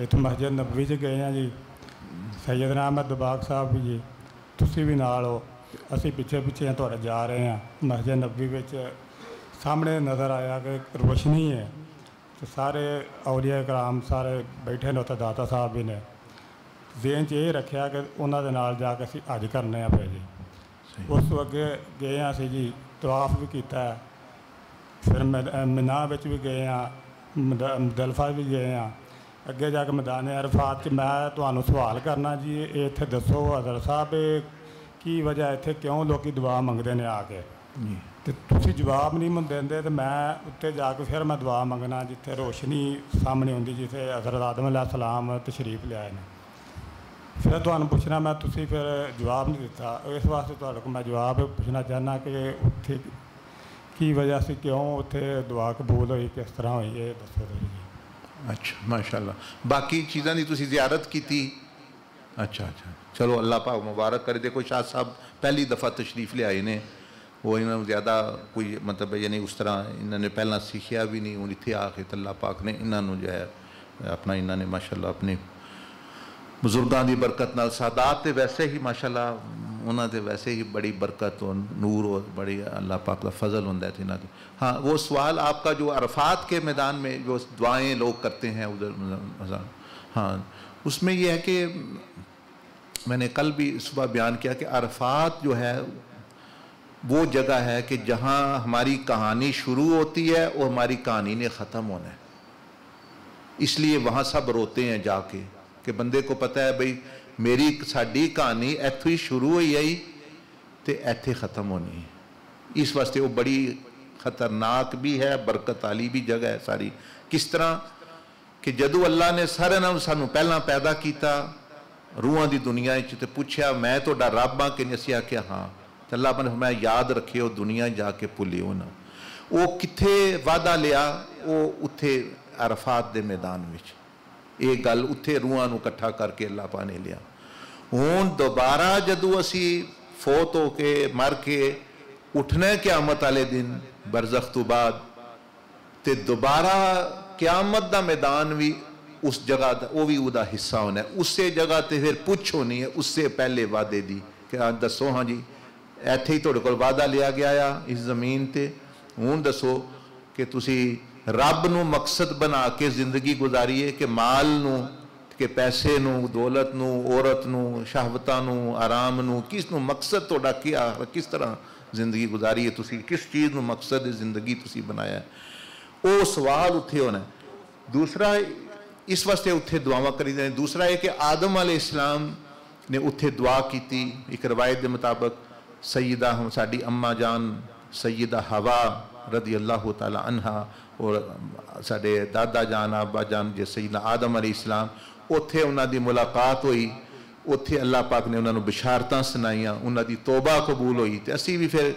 ਇੱਥੇ ਮਸਜਿਦ ਨਬਵੀ 'ਚ ਗਏ ਆ ਜੀ ਸੈਯਦਨਾ ਅਹਿਮਦ ਦਬਾਗ ਸਾਹਿਬ ਵੀ ਜੀ ਤੁਸੀਂ ਵੀ ਨਾਲ ਹੋ ਅਸੀਂ ਪਿੱਛੇ ਪਿੱਛੇ ਤੁਹਾਡੇ ਜਾ ਰਹੇ ਆ ਮਸਜਿਦ ਨਬਵੀ ਵਿੱਚ ਸਾਹਮਣੇ ਨਜ਼ਰ ਆਇਆ ਕਿ ਰੋਸ਼ਨੀ ਹੈ ਤੇ ਸਾਰੇ ਔਲੀਆ ਕਰਾਮ ਸਾਰੇ ਬੈਠੇ ਨੇ ਉੱਥੇ ਦਾਤਾ ਸਾਹਿਬ ਵੀ ਨੇ ਜ਼ੇਨ 'ਚ ਇਹ ਰੱਖਿਆ ਕਿ ਉਹਨਾਂ ਦੇ ਨਾਲ ਜਾ ਕੇ ਅਸੀਂ ਹਜ ਕਰਨੇ ਆ ਪਏ ਜੀ ਉਸ ਤੋਂ ਅੱਗੇ ਗਏ ਆ ਅਸੀਂ ਜੀ ਤਵਾਫ ਵੀ ਕੀਤਾ ਹੈ। ਫਿਰ ਮਿਨਾ ਵਿੱਚ ਵੀ ਗਏ ਆ ਮੁਜ਼ਦਲਫਾ ਵੀ ਗਏ ਆ ਅੱਗੇ ਜਾ ਕੇ ਮੈਦਾਨ ਅਰਫਾਤ 'ਚ ਮੈਂ ਤੁਹਾਨੂੰ ਸਵਾਲ ਕਰਨਾ ਜੀ ਇਹ ਇੱਥੇ ਦੱਸੋ ਹਜ਼ਰ ਸਾਹਿਬ ਇਹ ਕੀ ਵਜ੍ਹਾ ਇੱਥੇ ਕਿਉਂ ਲੋਕੀ ਦੁਆ ਮੰਗਦੇ ਨੇ ਆ ਕੇ ਜੀ ਤੇ ਤੁਸੀਂ ਜਵਾਬ ਨਹੀਂ ਮੈਨੂੰ ਦਿੰਦੇ ਤੇ ਮੈਂ ਉੱਤੇ ਜਾ ਕੇ ਫਿਰ ਮੈਂ ਦੁਆ ਮੰਗਣਾ ਜਿੱਥੇ ਰੋਸ਼ਨੀ ਸਾਹਮਣੇ ਹੁੰਦੀ ਜਿੱਥੇ ਹਜ਼ਰਤ ਆਦਮ ਅਲੈਹ ਸਲਾਮ ਤਸ਼ਰੀਫ ਲਿਆਏ ਨੇ ਫਿਰ ਤੁਹਾਨੂੰ ਪੁੱਛਣਾ ਮੈਂ ਤੁਸੀਂ ਫਿਰ ਜਵਾਬ ਨਹੀਂ ਦਿੱਤਾ ਇਸ ਵਾਸਤੇ ਤੁਹਾਡੇ ਕੋਲ ਮੈਂ ਜਵਾਬ ਪੁੱਛਣਾ ਚਾਹੁੰਦਾ ਕਿ ਉੱਥੇ ਕੀ ਵਜ੍ਹਾ ਸੀ ਕਿਉਂ ਉੱਥੇ ਦੁਆ ਕਬੂਲ ਹੋਈ ਕਿਸ ਤਰ੍ਹਾਂ ਹੋਈ ਇਹ ਦੱਸੋ ਤੁਸੀਂ ਜੀ ਅੱਛਾ ਮਾਸ਼ਾਅੱਲਾ ਬਾਕੀ ਚੀਜ਼ਾਂ ਦੀ ਤੁਸੀਂ ਜ਼ਿਆਰਤ ਕੀਤੀ ਅੱਛਾ ਅੱਛਾ ਚਲੋ ਅੱਲਾਹ ਪਾਕ ਮੁਬਾਰਕ ਕਰੇ ਦੇਖੋ ਸ਼ਾਹ ਸਾਹਿਬ ਪਹਿਲੀ ਦਫਾ ਤਸ਼ਰੀਫ ਲਿਆਏ ਨੇ ਉਹ ਇਹਨਾਂ ਨੂੰ ਜ਼ਿਆਦਾ ਕੋਈ ਮਤਲਬ ਯਾਨੀ ਉਸ ਤਰ੍ਹਾਂ ਇਹਨਾਂ ਨੇ ਪਹਿਲਾਂ ਸਿੱਖਿਆ ਵੀ ਨਹੀਂ ਹੁਣ ਇੱਥੇ ਆ ਕੇ ਤਾਂ ਅੱਲਾਹ ਪਾਕ ਨੇ ਇਹਨਾਂ ਨੂੰ ਜੋ ਹੈ ਆਪਣਾ ਇਹਨਾਂ ਨੇ ਮਾਸ਼ਾਅੱਲਾ ਆਪਣੇ ਬਜ਼ੁਰਗਾਂ ਦੀ ਬਰਕਤ ਨਾਲ ਸਾਦਾਤ ਤੇ ਵੈਸੇ ਹੀ ਮਾਸ਼ਾਅੱਲਾ ਉਹਨਾਂ ਦੇ ਵੈਸੇ ही बड़ी बरकत और नूर और बड़ी अल्लाह पाक का फजल होता है इन्हों हाँ वो सवाल आपका जो अरफात के मैदान में जो दुआएं लोग करते हैं उधर हाँ उसमें ये है कि मैंने कल भी सुबह बयान किया कि अरफात जो है वो जगह है कि जहाँ हमारी कहानी शुरू होती है और हमारी कहानी ने ख़त्म होना है। इसलिए वहाँ सब रोते हैं जाके कि बंदे को पता है भाई, मेरी साड़ी कहानी इतों ही शुरू हुई आई तो इतने ख़त्म होनी है। इस वास्ते वो बड़ी खतरनाक भी है, बरकत वाली भी जगह है सारी। किस तरह कि जदों अल्लाह ने सारे नाम सानू पहला पैदा किया रूहां की दुनिया तो पूछया मैं तो रब हाँ कि असी आख्या हाँ। तो अल्लाह ने मैं याद रखियो दुनिया जाके भुलियो ना वो कितने वादा लिया वो उत्थे अरफात के मैदान में ਇਹ ਗੱਲ ਉੱਥੇ ਰੂਹਾਂ ਨੂੰ ਇਕੱਠਾ ਕਰਕੇ ਅੱਲਾਹ ਪਾ ਨੇ ਲਿਆ ਹੁਣ ਦੁਬਾਰਾ ਜਦੋਂ ਅਸੀਂ ਫੌਤ ਹੋ ਕੇ ਮਰ ਕੇ ਉੱਠਣਾ ਕਿਆਮਤ ਵਾਲੇ ਦਿਨ ਬਰਜ਼ਖ ਤੋਂ ਬਾਅਦ ਤੇ ਦੁਬਾਰਾ ਕਿਆਮਤ ਦਾ ਮੈਦਾਨ ਵੀ ਉਸ ਜਗ੍ਹਾ ਦਾ ਉਹ ਵੀ ਉਹਦਾ ਹਿੱਸਾ ਹੋਣਾ ਉਸੇ ਜਗ੍ਹਾ ਤੇ ਫਿਰ ਪੁੱਛ ਹੋਣੀ ਹੈ ਉਸੇ ਪਹਿਲੇ ਵਾਅਦੇ ਦੀ ਕਿ ਆ ਦੱਸੋ ਹਾਂ ਜੀ ਇੱਥੇ ਹੀ ਤੁਹਾਡੇ ਕੋਲ ਵਾਅਦਾ ਲਿਆ ਗਿਆ ਆ ਇਸ ਜ਼ਮੀਨ ਤੇ ਹੁਣ ਦੱਸੋ ਕਿ ਤੁਸੀਂ ਰੱਬ ਨੂੰ ਮਕਸਦ ਬਣਾ ਕੇ ਜ਼ਿੰਦਗੀ ਗੁਜ਼ਾਰੀਏ ਕਿ ਮਾਲ ਨੂੰ ਕਿ ਪੈਸੇ ਨੂੰ ਦੌਲਤ ਨੂੰ ਔਰਤ ਨੂੰ ਸ਼ਹਵਤਾਂ ਨੂੰ ਆਰਾਮ ਨੂੰ ਕਿਸ ਨੂੰ ਮਕਸਦ ਤੁਹਾਡਾ ਕੀ ਆ ਕਿਸ ਤਰ੍ਹਾਂ ਜ਼ਿੰਦਗੀ ਗੁਜ਼ਾਰੀਏ ਤੁਸੀਂ ਕਿਸ ਚੀਜ਼ ਨੂੰ ਮਕਸਦ ਦੀ ਜ਼ਿੰਦਗੀ ਤੁਸੀਂ ਬਣਾਇਆ ਉਹ ਸਵਾਲ ਉੱਥੇ ਹੋਣਾ ਦੂਸਰਾ ਇਸ ਵਾਸਤੇ ਉੱਥੇ ਦੁਆਵਾਂ ਕਰੀਦੇ ਨੇ ਦੂਸਰਾ ਇਹ ਕਿ ਆਦਮ ਅਲੇ ਇਸਲਾਮ ਨੇ ਉੱਥੇ ਦੁਆ ਕੀਤੀ ਇੱਕ ਰਵਾਇਤ ਦੇ ਮੁਤਾਬਕ ਸੈਯਦਾ ਹਮ ਸਾਡੀ ਅੰਮਾ ਜਾਨ ਸੈਯਦਾ ਹਵਾ ਰਦੀ ਅੱਲਾਹੁ ਤਾਲਾ ਅਨਹਾ ਔਰ ਸਾਡੇ ਦਾਦਾ ਜਾਨ ਆਬਾ ਜਾਨ ਜੇ ਸੈਯਦਨਾ ਆਦਮ ਅਲੀ ਇਸਲਾਮ ਉੱਥੇ ਉਹਨਾਂ ਦੀ ਮੁਲਾਕਾਤ ਹੋਈ ਉੱਥੇ ਅੱਲਾਹ ਪਾਕ ਨੇ ਉਹਨਾਂ ਨੂੰ ਬਿਸ਼ਾਰਤਾਂ ਸੁਣਾਈਆਂ ਉਹਨਾਂ ਦੀ ਤੋਬਾ ਕਬੂਲ ਹੋਈ ਤੇ ਅਸੀਂ ਵੀ ਫਿਰ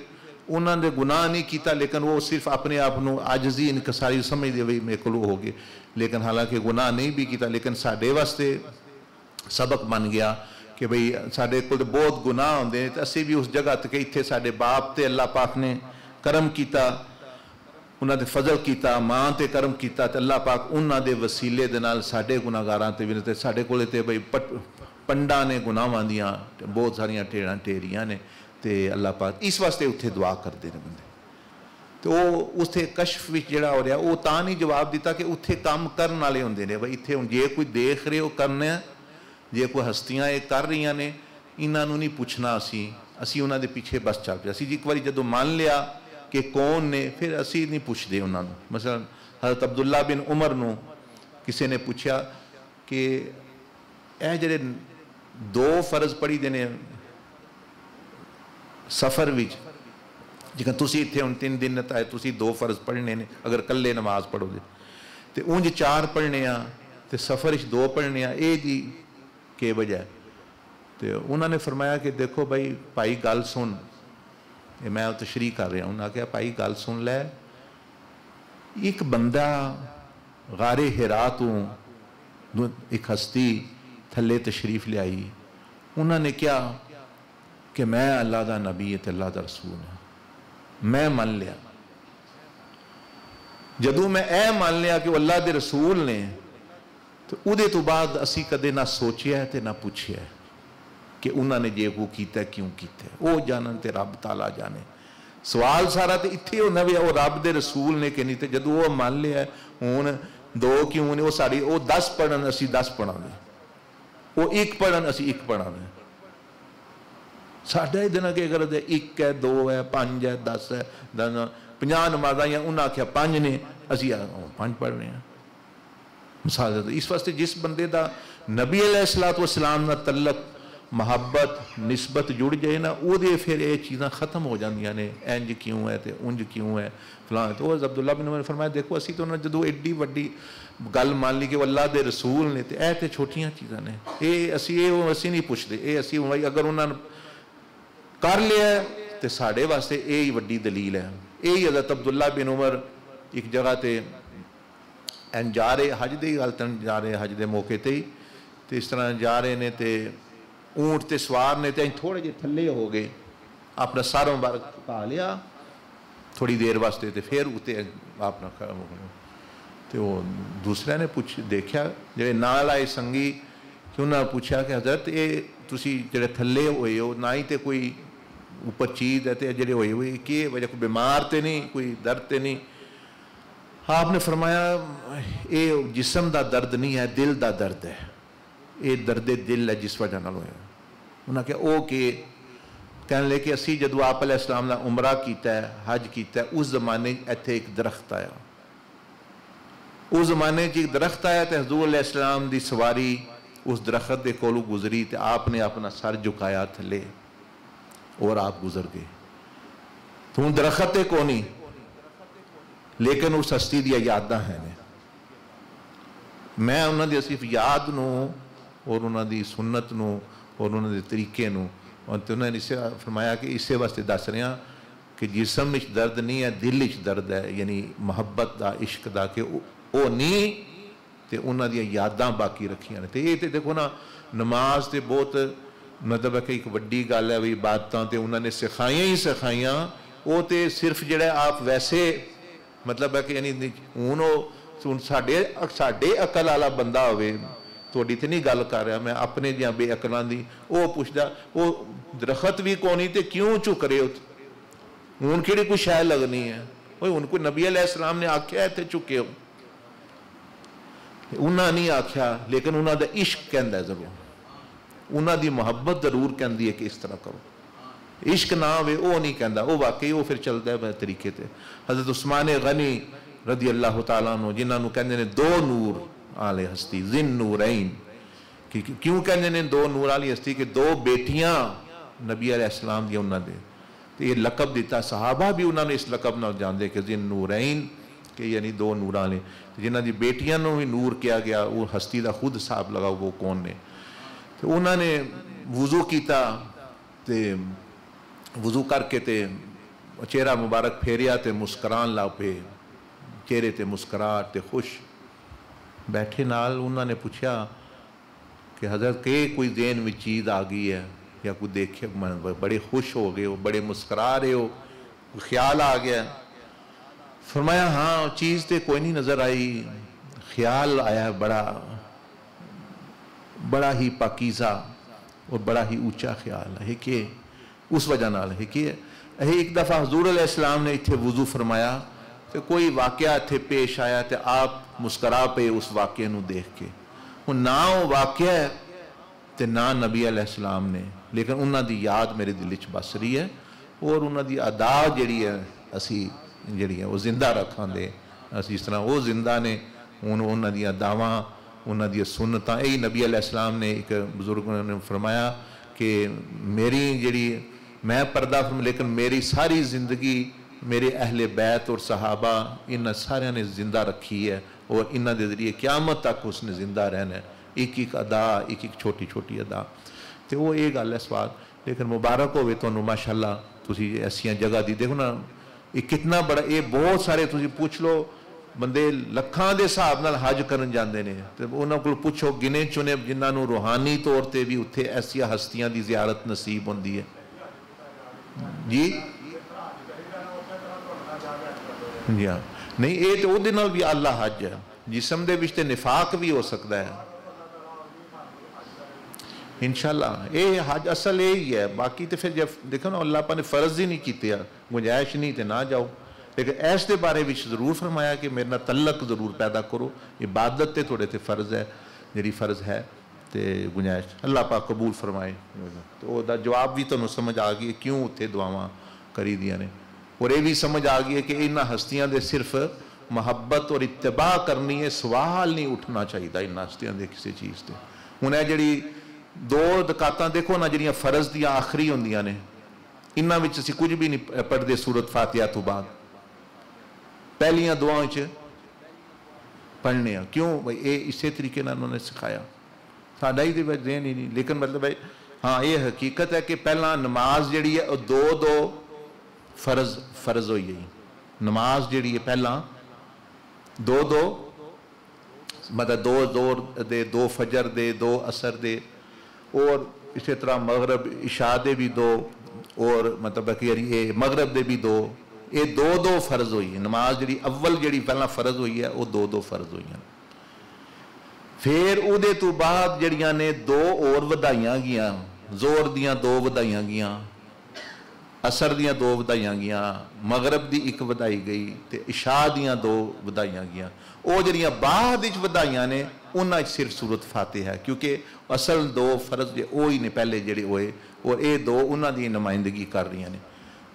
ਉਹਨਾਂ ਦੇ ਗੁਨਾਹ ਨਹੀਂ ਕੀਤਾ ਲੇਕਿਨ ਉਹ ਸਿਰਫ ਆਪਣੇ ਆਪ ਨੂੰ ਆਜਜ਼ੀ ਇਨਕਸਾਰੀ ਸਮਝਦੇ ਵੀ ਮੇਰੇ ਕੋਲ ਹੋ ਗਏ ਲੇਕਿਨ ਹਾਲਾਂਕਿ ਗੁਨਾਹ ਨਹੀਂ ਵੀ ਕੀਤਾ ਲੇਕਿਨ ਸਾਡੇ ਵਾਸਤੇ ਸਬਕ ਬਣ ਗਿਆ ਕਿ ਭਈ ਸਾਡੇ ਕੋਲ ਬਹੁਤ ਗੁਨਾਹ ਹੁੰਦੇ ਨੇ ਤੇ ਅਸੀਂ ਵੀ ਉਸ ਜਗ੍ਹਾ ਤੇ ਇੱਥੇ ਸਾਡੇ ਬਾਪ ਤੇ ਅੱਲਾਹ ਪਾਕ ਨੇ ਕਰਮ ਕੀਤਾ, ਉਹਨਾਂ ਦੇ ਫਜ਼ਲ ਕੀਤਾ, ਮਾਂ ਤੇ ਕਰਮ ਕੀਤਾ ਤੇ ਅੱਲਾਹ ਪਾਕ ਉਹਨਾਂ ਦੇ ਵਸੀਲੇ ਦੇ ਨਾਲ ਸਾਡੇ ਗੁਨਾਹਗਾਰਾਂ ਤੇ ਵੀ ਤੇ ਸਾਡੇ ਕੋਲੇ ਤੇ ਭਈ ਪੰਡਾਂ ਨੇ ਗੁਨਾਹਾਂ ਦੀਆਂ ਬਹੁਤ ਸਾਰੀਆਂ ਢੇੜਾਂ ਢੇਰੀਆਂ ਨੇ ਤੇ ਅੱਲਾਹ ਪਾਕ ਇਸ ਵਾਸਤੇ ਉੱਥੇ ਦੁਆ ਕਰਦੇ ਨੇ ਬੰਦੇ। ਤੇ ਉਹ ਉਥੇ ਕਸ਼ਫ ਵਿੱਚ ਜਿਹੜਾ ਹੋ ਰਿਹਾ, ਉਹ ਤਾਂ ਨਹੀਂ ਜਵਾਬ ਦਿੱਤਾ ਕਿ ਉੱਥੇ ਕੰਮ ਕਰਨ ਵਾਲੇ ਹੁੰਦੇ ਨੇ, ਬਈ ਇੱਥੇ ਹੁਣ ਜੇ ਕੋਈ ਦੇਖ ਰਹੇ ਹੋ ਕਰਨਾ ਜੇ ਕੋਈ ਹਸਤੀਆਂ ਇਹ ਕਰ ਰਹੀਆਂ ਨੇ, ਇਹਨਾਂ ਨੂੰ ਨਹੀਂ ਪੁੱਛਣਾ ਅਸੀਂ ਅਸੀਂ ਉਹਨਾਂ ਦੇ ਪਿੱਛੇ ਬਸ ਚੱਲ ਪਿਆ। ਅਸੀਂ ਜੀ ਇੱਕ ਵਾਰੀ ਜਦੋਂ ਮੰਨ ਲਿਆ ਕਿ ਕੌਣ ਨੇ, ਫਿਰ ਅਸੀਂ ਨਹੀਂ ਪੁੱਛਦੇ ਉਹਨਾਂ ਨੂੰ। ਮਸਲਨ ਹਜ਼ਰਤ ਅਬਦੁੱਲਾ ਬਿਨ ਉਮਰ ਨੂੰ ਕਿਸੇ ਨੇ ਪੁੱਛਿਆ ਕਿ ਇਹ ਜਿਹੜੇ ਦੋ ਫਰਜ਼ ਪੜੀ ਦੇ ਨੇ ਸਫ਼ਰ ਵਿੱਚ ਜਿਵੇਂ ਤੁਸੀਂ ਇੱਥੇ ਹੁਣ ਤਿੰਨ ਦਿਨ ਤਾਂ ਤੁਸੀਂ ਦੋ ਫਰਜ਼ ਪੜ੍ਹਨੇ ਨੇ, ਅਗਰ ਇਕੱਲੇ ਨਮਾਜ਼ ਪੜੋਗੇ ਤੇ ਉਂਝ ਚਾਰ ਪੜ੍ਹਨੇ ਆ ਤੇ ਸਫ਼ਰ ਵਿੱਚ ਦੋ ਪੜ੍ਹਨੇ ਆ, ਇਹ ਜੀ के बजाय। तो उन्होंने फरमाया कि देखो भाई भाई गल सुन। ये मैं तशरी कर रहा उन्हें आख्या भाई गल सुन लै। एक बंदा गारे हेरा तो एक हस्ती थले तशरीफ़ लियाई। उन्होंने कहा कि मैं अल्लाह का नबी है अल्लाह का रसूल हाँ मैं मन लिया। जदों मैं यह मान लिया कि अल्लाह के रसूल ने ਤੇ ਉਹਦੇ ਤੋਂ ਬਾਅਦ ਅਸੀਂ ਕਦੇ ਨਾ ਸੋਚਿਆ ਤੇ ਨਾ ਪੁੱਛਿਆ ਕਿ ਉਹਨਾਂ ਨੇ ਜੇ ਉਹ ਕੀਤਾ, ਕਿਉਂ ਕੀਤਾ? ਉਹ ਜਾਣਨ ਤੇ ਰੱਬ ਤਾਲਾ ਜਾਣੇ। ਸਵਾਲ ਸਾਰਾ ਤੇ ਇੱਥੇ ਹੁੰਦਾ ਵੀ ਉਹ ਰੱਬ ਦੇ ਰਸੂਲ ਨੇ ਕਿ ਨਹੀਂ? ਤੇ ਜਦੋਂ ਉਹ ਮੰਨ ਲਿਆ, ਹੁਣ ਦੋ ਕਿਉਂ ਨੇ? ਉਹ ਸਾਡੀ, ਉਹ 10 ਪੜਨ ਅਸੀਂ 10 ਪੜਾਂਗੇ ਉਹ ਇੱਕ ਪੜਨ ਅਸੀਂ ਇੱਕ ਪੜਾਂਗੇ ਸਾਡਾ ਇਹਦੇ ਨਾਲ ਕੀ ਕਰਦੇ ਇੱਕ ਹੈ, ਦੋ ਹੈ, ਪੰਜ ਹੈ 10 ਹੈ 50 ਨਮਾਜ਼ਾਂ ਜਾਂ ਉਹਨਾਂ ਆਖਿਆ, ਪੰਜ ਨੇ। ਅਸੀਂ ਪੰਜ ਪੜ ਰਹੇ ਹਾਂ। ਮਿਸਾਲ ਇਸ ਵਾਸਤੇ ਜਿਸ ਬੰਦੇ ਦਾ ਨਬੀ ਅਲੈਹਿਸਲਾਤੁ ਵਸਲਾਮ ਨਾਲ ਤਲਕ ਮੁਹੱਬਤ ਨਿਸਬਤ ਜੁੜ ਜਾਏ ਨਾ ਉਹਦੇ ਫਿਰ ਇਹ ਚੀਜ਼ਾਂ ਖਤਮ ਹੋ ਜਾਂਦੀਆਂ ਨੇ ਇੰਜ ਕਿਉਂ ਹੈ ਤੇ ਉਂਝ ਕਿਉਂ ਹੈ ਫਲਾਂ ਤੇ ਉਹ ਅਬਦੁੱਲਾ ਬਿਨ ਉਮਰ ਫਰਮਾਇਆ ਦੇਖੋ ਅਸੀਂ ਤਾਂ ਉਹਨਾਂ ਜਦੋਂ ਐਡੀ ਵੱਡੀ ਗੱਲ ਮੰਨ ਲਈ ਕਿ ਉਹ ਅੱਲਾ ਦੇ ਰਸੂਲ ਨੇ ਤੇ ਇਹ ਤੇ ਛੋਟੀਆਂ ਚੀਜ਼ਾਂ ਨੇ ਇਹ ਅਸੀਂ ਇਹ ਅਸੀਂ ਨਹੀਂ ਪੁੱਛਦੇ ਇਹ ਅਸੀਂ ਅਗਰ ਉਹਨਾਂ ਨੂੰ ਕਰ ਲਿਆ ਤੇ ਸਾਡੇ ਵਾਸਤੇ ਇਹ ਹੀ ਵੱਡੀ ਦਲੀਲ ਹੈ ਇਹ ਹੀ ਹਜ਼ਰਤ ਅਬਦੁੱਲਾ ਬਿਨ ਉਮਰ ਇੱਕ ਜਗ੍ਹਾ ਤੇ ਐਨ ਜਾ ਰਹੇ, ਹਜ ਦੀ ਗੱਲ ਤਨ ਜਾ ਰਹੇ ਹਜ ਦੇ ਮੌਕੇ ਤੇ ਹੀ। ਤੇ ਇਸ ਤਰ੍ਹਾਂ ਜਾ ਰਹੇ ਨੇ ਤੇ ਊਂਟ ਤੇ ਸਵਾਰ ਨੇ ਤੇ ਥੋੜੇ ਜਿਹੇ ਥੱਲੇ ਹੋ ਗਏ। ਆਪਣਾ ਸਾਰ ਮੁਬਾਰਕ ਪਾ ਲਿਆ। ਥੋੜੀ ਦੇਰ ਵਾਸਤੇ ਤੇ ਫਿਰ ਉਤੇ ਆਪਣਾ ਖੜਾ ਤੇ ਉਹ ਦੂਸਰਿਆਂ ਨੇ ਪੁੱਛ ਦੇਖਿਆ, ਜਿਹੜੇ ਨਾਲ ਆਏ ਸੰਗੀ ਕਿ ਉਹਨਾਂ ਪੁੱਛਿਆ ਕਿ ਹਜ਼ਰਤ, ਇਹ ਤੁਸੀਂ ਜਿਹੜੇ ਥੱਲੇ ਹੋਏ ਹੋ, ਨਾ ਹੀ ਤੇ ਕੋਈ ਉੱਪਰ ਚੀਜ਼ ਹੈ ਤੇ ਜਿਹੜੇ ਹੋਏ ਹੋਏ ਕੀ ਵਜ੍ਹਾ ਕੋਈ ਬਿਮਾਰ ਤੇ ਨਹੀਂ, ਕੋਈ ਦਰਦ ਤੇ ਨਹੀਂ? हाँ, आपने फरमाया, ये जिसम का दर्द नहीं है, दिल का दर्द है। ये दर्द दिल है, जिस वजह ना होया उन्हें क्या वो के कह लगे कि असी जदों आप इस्लाम ने उमरा किया हज किया उस जमाने इतने एक दरख्त आया। उस जमाने एक दरख्त आया तो हजूर इस्लाम की सवारी उस दरख्त के कोलू गुजरी तो आपने अपना सर झुकाया थले और आप गुजर गए। हूँ दरख्त कौन नहीं ਲੇਕਿਨ ਉਸ ਹਸਤੀ ਦੀਆਂ ਯਾਦਾਂ ਹੈ ਨੇ ਮੈਂ ਉਹਨਾਂ ਦੀ ਸਿਰਫ ਯਾਦ ਨੂੰ ਔਰ ਉਹਨਾਂ ਦੀ ਸੁਨਨਤ ਨੂੰ ਔਰ ਉਹਨਾਂ ਦੇ ਤਰੀਕੇ ਨੂੰ ਔਰ ਤੇ ਉਹਨਾਂ ਨੇ ਇਸੇ ਫਰਮਾਇਆ ਕਿ ਇਸੇ ਵਾਸਤੇ ਦੱਸ ਰਿਹਾ ਕਿ ਜਿਸਮ ਵਿੱਚ ਦਰਦ ਨਹੀਂ ਹੈ ਦਿਲ ਵਿੱਚ ਦਰਦ ਹੈ ਯਾਨੀ ਮੁਹੱਬਤ ਦਾ ਇਸ਼ਕ ਦਾ ਕਿ ਉਹ ਨਹੀਂ ਤੇ ਉਹਨਾਂ ਦੀਆਂ ਯਾਦਾਂ ਬਾਕੀ ਰੱਖੀਆਂ ਨੇ ਤੇ ਇਹ ਤੇ ਦੇਖੋ ਨਾ ਨਮਾਜ਼ ਤੇ ਬਹੁਤ ਮਤਲਬ ਹੈ ਕਿ ਇੱਕ ਵੱਡੀ ਗੱਲ ਹੈ ਵੀ ਇਬਾਦਤਾਂ ਤੇ ਉਹਨਾਂ ਨੇ ਸਿਖਾਈਆਂ ਹੀ ਸਿਖਾਈਆਂ ਉਹ ਤੇ ਸਿਰਫ ਜਿਹੜਾ ਆਪ ਵੈਸੇ ਮਤਲਬ ਹੈ ਕਿ ਯਾਨੀ ਹੁਣ ਉਹ ਹੁਣ ਸਾਡੇ ਸਾਡੇ ਅਕਲ ਵਾਲਾ ਬੰਦਾ ਹੋਵੇ, ਤੁਹਾਡੀ ਤੇ ਨਹੀਂ ਗੱਲ ਕਰ ਰਿਹਾ, ਮੈਂ ਆਪਣੇ ਜਾਂ ਬੇਅਕਲਾਂ ਦੀ ਉਹ ਪੁੱਛਦਾ, ਉਹ ਦਰਖਤ ਵੀ ਕੋਣੀ ਤੇ ਕਿਉਂ ਝੁਕ ਰਹੇ ਹੋ ਹੁਣ ਕਿਹੜੀ ਕੋਈ ਸ਼ੈ ਲੱਗਣੀ ਹੈ? ਓਏ, ਹੁਣ ਕੋਈ ਨਬੀ ਅਲੈਹ ਸਲਾਮ ਨੇ ਆਖਿਆ ਇੱਥੇ ਝੁਕੇ ਹੋ ਉਹਨਾਂ ਨਹੀਂ ਆਖਿਆ, ਲੇਕਿਨ ਉਹਨਾਂ ਦਾ ਇਸ਼ਕ ਕਹਿੰਦਾ ਜ਼ਰੂਰ। ਉਹਨਾਂ ਦੀ ਮੁਹੱਬਤ ਜ਼ਰੂਰ ਕਹਿੰਦੀ ਹੈ ਕਿ ਇਸ ਤਰ੍ਹਾਂ ਕਰੋ। इश्क ना आवे वह नहीं कहता वह वाकई, वो फिर चलता है तरीके से हज़रत उस्मान गनी रदी अल्लाह तू जिन्हों कहते दो नूर आले हस्ती, जिन नूर ऐन। क्यों कहें दो नूर आली हस्ती? कि दो बेटियाँ नबी अलैहिस्सलाम दी। उन्होंने तो ये लकब दिता सहाबा भी उन्होंने इस लकब न जानते कि जिन नूर ऐन, के यानी दो नूर आले। जिन्हों की बेटिया भी नूर किया गया, वो हस्ती का खुद हिसाब लगाओ, वो कौन ने? तो उन्होंने वज़ू किया वज़ू करके ते चेहरा मुबारक फेरिया ते मुस्करान ला पे। चेहरे ते मुस्कराहट ते खुश। बैठे नाल उन्होंने पूछा कि हज़रत, के कोई देन में चीज़ आ गई है? या कोई देखे बड़े खुश हो गए हो, बड़े मुस्करा रहे हो ख्याल आ गया? फरमाया हाँ चीज़ तो कोई नहीं नज़र आई। ख्याल आया बड़ा बड़ा ही पाकिज़ा और बड़ा ही ऊँचा ख्याल है कि उस वजह ना है कि एक दफ़ा हजूर अल इस्लाम ने इतने वज़ू फरमाया तो कोई वाकया इतने पेश आया तो आप मुस्करा पे उस वाक्य देख के। हूँ ना वो वाक्य तो ना नबी अल अलैहिस्सलाम ने, लेकिन उन्होंने याद मेरे दिल च बस रही है और उन्होंने अदा जी है असी जी वो ज़िंदा रखा दे असी इस तरह वो ज़िंदा ने हूँ उन्होंने अदाव उन्होंने सुनत यही नबी अलैहिस्सलाम ने एक बुज़ुर्ग उन्होंने फरमाया कि मेरी जी मैं पर्दा फरम, लेकिन मेरी सारी ज़िंदगी मेरे अहले बैत और सहाबा इन्होंने सारे ने ज़िंदा रखी है और इन्होंने ज़रिए क्यामत तक उसने ज़िंदा रहना है। एक एक अदा, एक एक छोटी छोटी अदा। तो वो ये गल है सवाल, लेकिन मुबारक हो तो माशाला ऐसा जगह दी। देखो ना, ये कितना बड़ा, ये बहुत सारे तुम पूछ लो, बंदे लखा के हिसाब न हज कर जाते हैं तो उन्होंने को पूछो, गिने चुने जिन्होंने रूहानी तौर पर भी उत्थे ऐसा हस्तियों की जियारत नसीब होंगी है। ਹੈ ਜੀ ਜੀ ਨਹੀਂ ਇਹ ਤੇ ਉਹਦੇ ਨਾਲ ਵੀ ਅੱਲਾ ਹਜ ਹੈ ਜਿਸਮ ਦੇ ਵਿੱਚ ਤੇ ਨਿਫਾਕ ਵੀ ਹੋ ਸਕਦਾ ਹੈ ਇਨਸ਼ਾਅੱਲਾ ਇਹ ਹਜ ਅਸਲ ਇਹ ਹੀ ਹੈ ਬਾਕੀ ਤੇ ਫਿਰ ਜੇ ਦੇਖੋ ਨਾ ਅੱਲਾਹ ਪਾ ਨੇ ਫਰਜ਼ ਹੀ ਨਹੀਂ ਕੀਤੇ ਆ ਗੁੰਜਾਇਸ਼ ਨਹੀਂ ਤੇ ਨਾ ਜਾਓ ਲੇਕਿਨ ਇਸ ਦੇ ਬਾਰੇ ਵਿੱਚ ਜ਼ਰੂਰ ਫਰਮਾਇਆ ਕਿ ਮੇਰੇ ਨਾਲ ਤਲਕ ਜ਼ਰੂਰ ਪੈਦਾ ਕਰੋ ਇਬਾਦਤ ਤੇ ਤੁਹਾਡੇ ਤੇ ਫਰਜ਼ ਹੈ ਜਿਹੜੀ ਫਰਜ਼ ਹੈ ਤੇ ਗੁੰਜਾਇਸ਼। ਅੱਲਾਹ ਪਾਕ ਕਬੂਲ ਫਰਮਾਏ। ਤੇ ਉਹਦਾ ਜਵਾਬ ਵੀ ਤੁਹਾਨੂੰ ਸਮਝ ਆ ਗਈ ਕਿਉਂ ਉੱਥੇ ਦੁਆਵਾਂ ਕਰੀ ਦੀਆਂ ਨੇ। ਔਰ ਇਹ ਵੀ ਸਮਝ ਆ ਗਈ ਹੈ ਕਿ ਇਹਨਾਂ ਹਸਤੀਆਂ ਦੇ ਸਿਰਫ ਮੁਹੱਬਤ ਔਰ ਇਤਬਾ ਕਰਨੀ ਹੈ, ਸਵਾਲ ਨਹੀਂ ਉੱਠਣਾ ਚਾਹੀਦਾ ਇਹਨਾਂ ਹਸਤੀਆਂ ਦੇ ਕਿਸੇ ਚੀਜ਼ ਤੇ। ਹੁਣ ਇਹ ਜਿਹੜੀ ਦੋ ਦਕਾਤਾਂ ਦੇਖੋ ਨਾ, ਜਿਹੜੀਆਂ ਫਰਜ਼ ਦੀਆਂ ਆਖਰੀ ਹੁੰਦੀਆਂ ਨੇ, ਇਹਨਾਂ ਵਿੱਚ ਅਸੀਂ ਕੁਝ ਵੀ ਨਹੀਂ ਪੜ੍ਹਦੇ ਸੂਰਤ ਫਾਤਿਹਾ ਤੋਂ ਬਾਅਦ। ਪਹਿਲੀਆਂ ਦੁਆਵਾਂ 'ਚ ਪੜ੍ਹਨੇ ਆ। ਕਿਉਂ? ਬਈ ਇਹ ਇਸੇ ਤਰੀਕੇ ਨਾਲ ਉਹਨਾਂ ਨੇ ਸਿਖਾਇਆ। साढ़ा ही तो दिन ही नहीं। लेकिन मतलब है हाँ ये हकीकत है कि पहला नमाज़ जी है दो दो फ़र्ज़ फ़र्ज़ हो गई। नमाज़ जी है पहला, दो दो मतलब दो दो दे, दो फजर दे, दो असर दे, और इस तरह मगरब इशा दे भी दो, और मतलब ये मगरब दे भी दो। ये दो दो फ़र्ज़ हुई है। नमाज़ जी अव्वल जी पहला फ़र्ज़ हुई है वह दो दो फ़र्ज़ हुई है ਫਿਰ ਉਹਦੇ ਤੋਂ ਬਾਅਦ ਜਿਹੜੀਆਂ ਨੇ ਦੋ ਹੋਰ ਵਧਾਈਆਂ ਗਈਆਂ ਜ਼ੋਰ ਦੀਆਂ ਦੋ ਵਧਾਈਆਂ ਗਈਆਂ ਅਸਰ ਦੀਆਂ ਦੋ ਵਧਾਈਆਂ ਗਈਆਂ ਮਗਰਬ ਦੀ ਇੱਕ ਵਧਾਈ ਗਈ ਤੇ ਇਸ਼ਾ ਦੀਆਂ ਦੋ ਵਧਾਈਆਂ ਗਈਆਂ ਉਹ ਜਿਹੜੀਆਂ ਬਾਅਦ ਵਿੱਚ ਵਧਾਈਆਂ ਨੇ ਉਹਨਾਂ 'ਚ ਸਿਰਫ ਸੂਰਤ ਫਾਤਿਹਾ ਕਿਉਂਕਿ ਅਸਲ ਦੋ ਫਰਜ਼ ਜੇ ਉਹ ਹੀ ਨੇ ਪਹਿਲੇ ਜਿਹੜੇ ਹੋਏ ਔਰ ਇਹ ਦੋ ਉਹਨਾਂ ਦੀ ਨੁਮਾਇੰਦਗੀ ਕਰ ਰਹੀਆਂ ਨੇ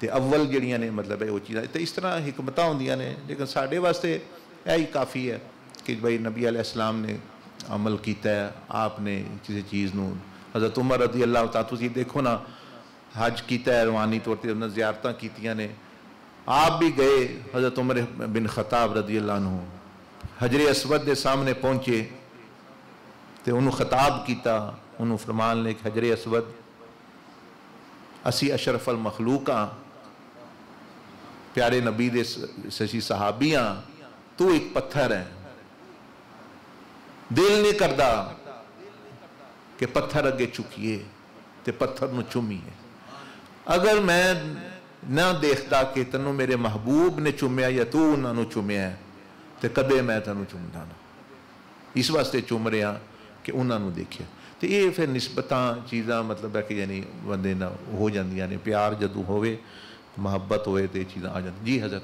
ਤੇ ਅਵਲ ਜਿਹੜੀਆਂ ਨੇ ਮਤਲਬ ਹੈ ਉਹ ਚੀਜ਼ਾਂ ਤੇ ਇਸ ਤਰ੍ਹਾਂ ਹਕਮਤਾਂ ਹੁੰਦੀਆਂ ਨੇ ਲੇਕਿਨ ਸਾਡੇ ਵਾਸਤੇ ਇਹ ਹੀ ਕਾਫੀ ਹੈ ਕਿ ਭਾਈ ਨਬੀ ਅਲੈਹਿਸਲਾਮ ਨੇ ਅਮਲ ਕੀਤਾ ਹੈ ਆਪਨੇ ਕਿਸੇ ਚੀਜ਼ ਨੂੰ ਹਜ਼ਰਤ ਉਮਰ ਰਜ਼ੀ ਅੱਲਾਹ ਤਾ ਤੁਸੀਂ ਦੇਖੋ ਨਾ ਹਜ ਕੀਤਾ ਹੈ ਰਵਾਨੀ ਤੌਰ ਤੇ ਉਹਨਾਂ ਜ਼ਿਆਰਤਾਂ ਕੀਤੀਆਂ ਨੇ ਆਪ ਵੀ ਗਏ ਹਜ਼ਰਤ ਉਮਰ ਬਿਨ ਖਤਾਬ ਰਜ਼ੀ ਅੱਲਾਹ ਨੂੰ ਹਜਰੇ ਅਸਵਦ ਦੇ ਸਾਹਮਣੇ ਪਹੁੰਚੇ ਤੇ ਉਹਨੂੰ ਖਿਤਾਬ ਕੀਤਾ ਉਹਨੂੰ ਫਰਮਾਨ ਲੈ ਕਿ ਹਜਰੇ ਅਸਵਦ ਅਸੀਂ ਅਸ਼ਰਫ ਅਲ ਮਖਲੂਕਾਂ ਪਿਆਰੇ ਨਬੀ ਦੇ ਸਸ਼ੀ ਸਹਾਬੀਆਂ ਤੂੰ ਇੱਕ ਪੱਥਰ ਹੈ ਦਿਲ ਨਹੀਂ ਕਰਦਾ ਕਿ ਪੱਥਰ ਅੱਗੇ ਚੁੱਕੀਏ ਤੇ ਪੱਥਰ ਨੂੰ ਚੁੰਮੀਏ ਅਗਰ ਮੈਂ ਨਾ ਦੇਖਦਾ ਕਿ ਤੈਨੂੰ ਮੇਰੇ ਮਹਬੂਬ ਨੇ ਚੁੰਮਿਆ ਜਾਂ ਤੂੰ ਉਹਨਾਂ ਨੂੰ ਚੁੰਮਿਆ ਤੇ ਕਦੇ ਮੈਂ ਤੈਨੂੰ ਚੁੰਮਦਾ ਨਾ। ਇਸ ਵਾਸਤੇ ਚੁੰਮ ਰਿਹਾ ਕਿ ਉਹਨਾਂ ਨੂੰ ਦੇਖਿਆ। ਤੇ ਇਹ ਫਿਰ ਨਿਸਬਤਾਂ ਚੀਜ਼ਾਂ ਮਤਲਬ ਹੈ ਕਿ ਯਾਨੀ ਬੰਦੇ ਨਾਲ ਹੋ ਜਾਂਦੀਆਂ ਨੇ ਪਿਆਰ ਜਦੋਂ ਹੋਵੇ ਮੁਹੱਬਤ ਹੋਏ ਤੇ ਚੀਜ਼ਾਂ ਆ ਜਾਂਦੀਆਂ। ਜੀ ਹਜ਼ਰਤ।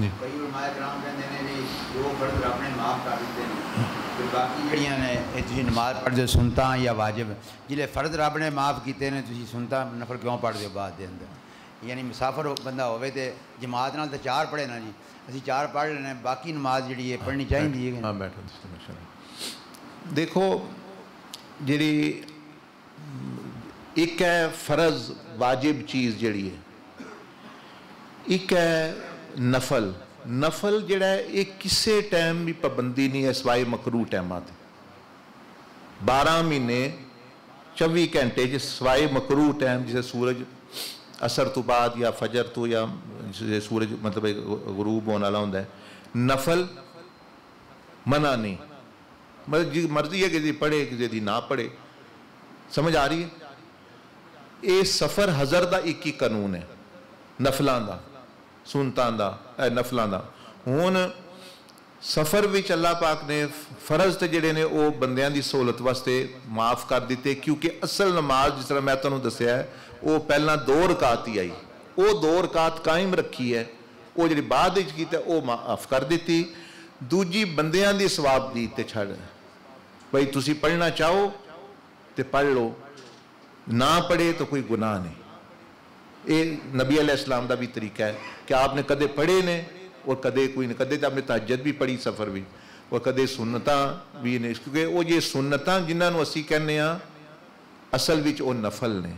ਜੀ। ਜਿਹੜੀਆਂ ਨੇ ਇਹ ਤੁਸੀਂ ਨਮਾਜ਼ ਪੜ੍ਹਦੇ ਹੋ ਸੁਨਤਾਂ ਜਾਂ ਵਾਜਬ ਜਿਹੜੇ ਫਰਜ਼ ਰੱਬ ਨੇ ਮਾਫ ਕੀਤੇ ਨੇ ਤੁਸੀਂ ਸੁਨਤਾਂ ਨਫਲ ਕਿਉਂ ਪੜ੍ਹਦੇ ਹੋ ਬਾਅਦ ਦੇ ਅੰਦਰ ਯਾਨੀ ਮੁਸਾਫਰ ਬੰਦਾ ਹੋਵੇ ਤੇ ਜਮਾਤ ਨਾਲ ਤਾਂ ਚਾਰ ਪੜ੍ਹੇ ਨਾ ਜੀ ਅਸੀਂ ਚਾਰ ਪੜ੍ਹ ਲੈਣੇ ਬਾਕੀ ਨਮਾਜ਼ ਜਿਹੜੀ ਹੈ ਪੜ੍ਹਨੀ ਚਾਹੀਦੀ ਹੈ ਹਾਂ ਬੈਠੋ ਤੁਸੀਂ ਮਾਸ਼ਾਅੱਲਾ ਦੇਖੋ ਜਿਹੜੀ ਇੱਕ ਹੈ ਫਰਜ਼ ਵਾਜਿਬ ਚੀਜ਼ ਜਿਹੜੀ ਹੈ ਇੱਕ ਹੈ ਨਫਲ ਨਫਲ ਜਿਹੜਾ ਹੈ, ਇਹ ਕਿਸੇ ਟਾਈਮ ਵੀ ਪਾਬੰਦੀ ਨਹੀਂ ਹੈ, ਸਵਾਏ ਮਕਰੂ ਟਾਈਮਾਂ ਤੇ। 12 ਮਹੀਨੇ 24 ਘੰਟੇ ਚ ਸਵਾਏ ਮਕਰੂ ਟਾਈਮ ਜਿਵੇਂ ਸੂਰਜ ਅਸਰ ਤੋਂ ਬਾਅਦ ਜਾਂ ਫਜਰ ਤੋਂ ਜਾਂ ਜੇ ਸੂਰਜ ਮਤਲਬ ਗਰੂਬ ਹੋਣ ਵਾਲਾ ਹੁੰਦਾ ਨਫਲ ਮਨਾ ਨਹੀਂ। ਮਤਲਬ ਜੀ ਮਰਜ਼ੀ ਹੈ ਕਿ ਜੀ ਪੜੇ ਕਿਸੇ ਦੀ ਨਾ ਪੜੇ ਸਮਝ ਆ ਰਹੀ ਹੈ? ਇਹ ਸਫਰ ਹਜ਼ਰ ਦਾ ਇੱਕ ਹੀ ਕਾਨੂੰਨ ਹੈ, ਨਫਲਾਂ ਦਾ। ਸੁਨਤਾਂ ਦਾ ਨਫਲਾਂ ਦਾ। ਹੁਣ ਸਫਰ ਵਿੱਚ ਅੱਲਾਹ ਪਾਕ ਨੇ ਫਰਜ਼ ਤੇ ਜਿਹੜੇ ਨੇ ਉਹ ਬੰਦਿਆਂ ਦੀ ਸਹੂਲਤ ਵਾਸਤੇ ਮਾਫ ਕਰ ਦਿੱਤੇ, ਕਿਉਂਕਿ ਅਸਲ ਨਮਾਜ਼ ਜਿਸ ਤਰ੍ਹਾਂ ਮੈਂ ਤੁਹਾਨੂੰ ਦੱਸਿਆ ਉਹ ਪਹਿਲਾਂ ਦੋ ਰਕਾਤ ਹੀ ਆਈ। ਉਹ ਦੋ ਰਕਾਤ ਕਾਇਮ ਰੱਖੀ ਹੈ, ਉਹ ਜਿਹੜੀ ਬਾਅਦ ਵਿੱਚ ਕੀਤਾ, ਉਹ ਮਾਫ ਕਰ ਦਿੱਤੀ। ਦੂਜੀ ਬੰਦਿਆਂ ਦੀ ਸਵਾਬ ਦੀ ਤੇ ਛੱਡ। ਬਈ ਤੁਸੀਂ ਪੜ੍ਹਨਾ ਚਾਹੋ ਤੇ ਪੜ੍ਹ ਲਓ। ਨਾ ਪੜ੍ਹੇ ਤਾਂ ਕੋਈ ਗੁਨਾਹ ਨਹੀਂ। ਇਹ ਨਬੀ ਅਲੈਹ ਇਸਲਾਮ ਦਾ ਵੀ ਤਰੀਕਾ ਹੈ ਕਿ ਆਪਨੇ ਕਦੇ ਪੜ੍ਹੇ ਨੇ ਔਰ ਕਦੇ ਕੋਈ ਨਹੀਂ ਕਦੇ ਤਾਂ ਆਪਨੇ ਤਹਜਦ ਵੀ ਪੜ੍ਹੀ ਸਫਰ ਵੀ ਔਰ ਕਦੇ ਸੁਨਨਤਾਂ ਵੀ ਨੇ ਕਿਉਂਕਿ ਉਹ ਜੇ ਸੁਨਨਤਾਂ ਜਿਨ੍ਹਾਂ ਨੂੰ ਅਸੀਂ ਕਹਿੰਦੇ ਆ ਅਸਲ ਵਿੱਚ ਉਹ ਨਫਲ ਨੇ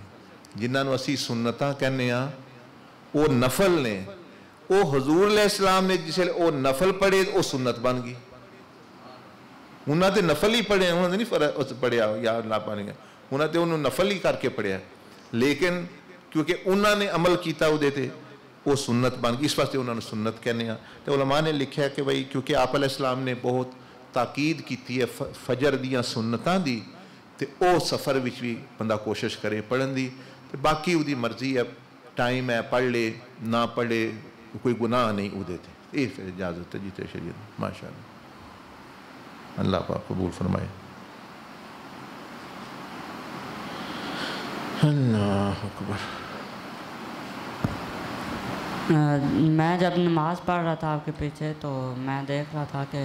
ਜਿਨ੍ਹਾਂ ਨੂੰ ਅਸੀਂ ਸੁਨਨਤਾਂ ਕਹਿੰਦੇ ਆ ਉਹ ਨਫਲ ਨੇ ਉਹ ਹਜ਼ੂਰ ਅਲੈਹ ਇਸਲਾਮ ਨੇ ਜਿਸ ਵੇਲੇ ਉਹ ਨਫਲ ਪੜ੍ਹੇ ਉਹ ਸੁਨਨਤ ਬਣ ਗਈ ਉਹਨਾਂ ਤੇ ਨਫਲ ਹੀ ਪੜ੍ਹੇ ਉਹਨਾਂ ਨੇ ਨਹੀਂ ਫਰਕ ਉਸ ਪੜਿਆ ਜਾਂ ਅੱਲਾਹ ਪਾਣੀ ਉਹਨਾਂ ਤੇ ਉਹਨੂੰ ਨਫਲ ਹੀ ਕਰਕੇ ਪੜਿਆ ਲੇਕਿਨ ਕਿਉਂਕਿ ਉਹਨਾਂ ਨੇ ਅਮਲ ਕੀਤਾ ਉਹਦੇ ਤੇ ਉਹ ਸੁਨਨਤ ਬਣ ਗਈ ਇਸ ਵਾਸਤੇ ਉਹਨਾਂ ਨੂੰ ਸੁਨਨਤ ਕਹਿੰਦੇ ਆ ਤੇ ਉਲਮਾ ਨੇ ਲਿਖਿਆ ਕਿ ਭਈ ਕਿਉਂਕਿ ਆਪ ਅਲੈਹਿਸਲਾਮ ਨੇ ਬਹੁਤ ਤਾਕੀਦ ਕੀਤੀ ਹੈ ਫਜਰ ਦੀਆਂ ਸੁਨਨਤਾਂ ਦੀ ਤੇ ਉਹ ਸਫ਼ਰ ਵਿੱਚ ਵੀ ਬੰਦਾ ਕੋਸ਼ਿਸ਼ ਕਰੇ ਪੜਨ ਦੀ ਤੇ ਬਾਕੀ ਉਹਦੀ ਮਰਜ਼ੀ ਹੈ ਟਾਈਮ ਹੈ ਪੜ ਲੇ ਨਾ ਪੜੇ ਕੋਈ ਗੁਨਾਹ ਨਹੀਂ ਉਹਦੇ ਤੇ ਇਹ ਫਿਰ ਇਜਾਜ਼ਤ ਹੈ ਜਿੱਤੇ ਸ਼ਰੀਅਤ ਮਾਸ਼ਾਅੱਲਾ ਅੱਲਾਹ ਪਾਕ ਕਬੂਲ ਫਰਮਾਏ ਅੱਲਾਹ ਅਕਬਰ मैं जब नमाज़ पढ़ रहा था आपके पीछे तो मैं देख रहा था कि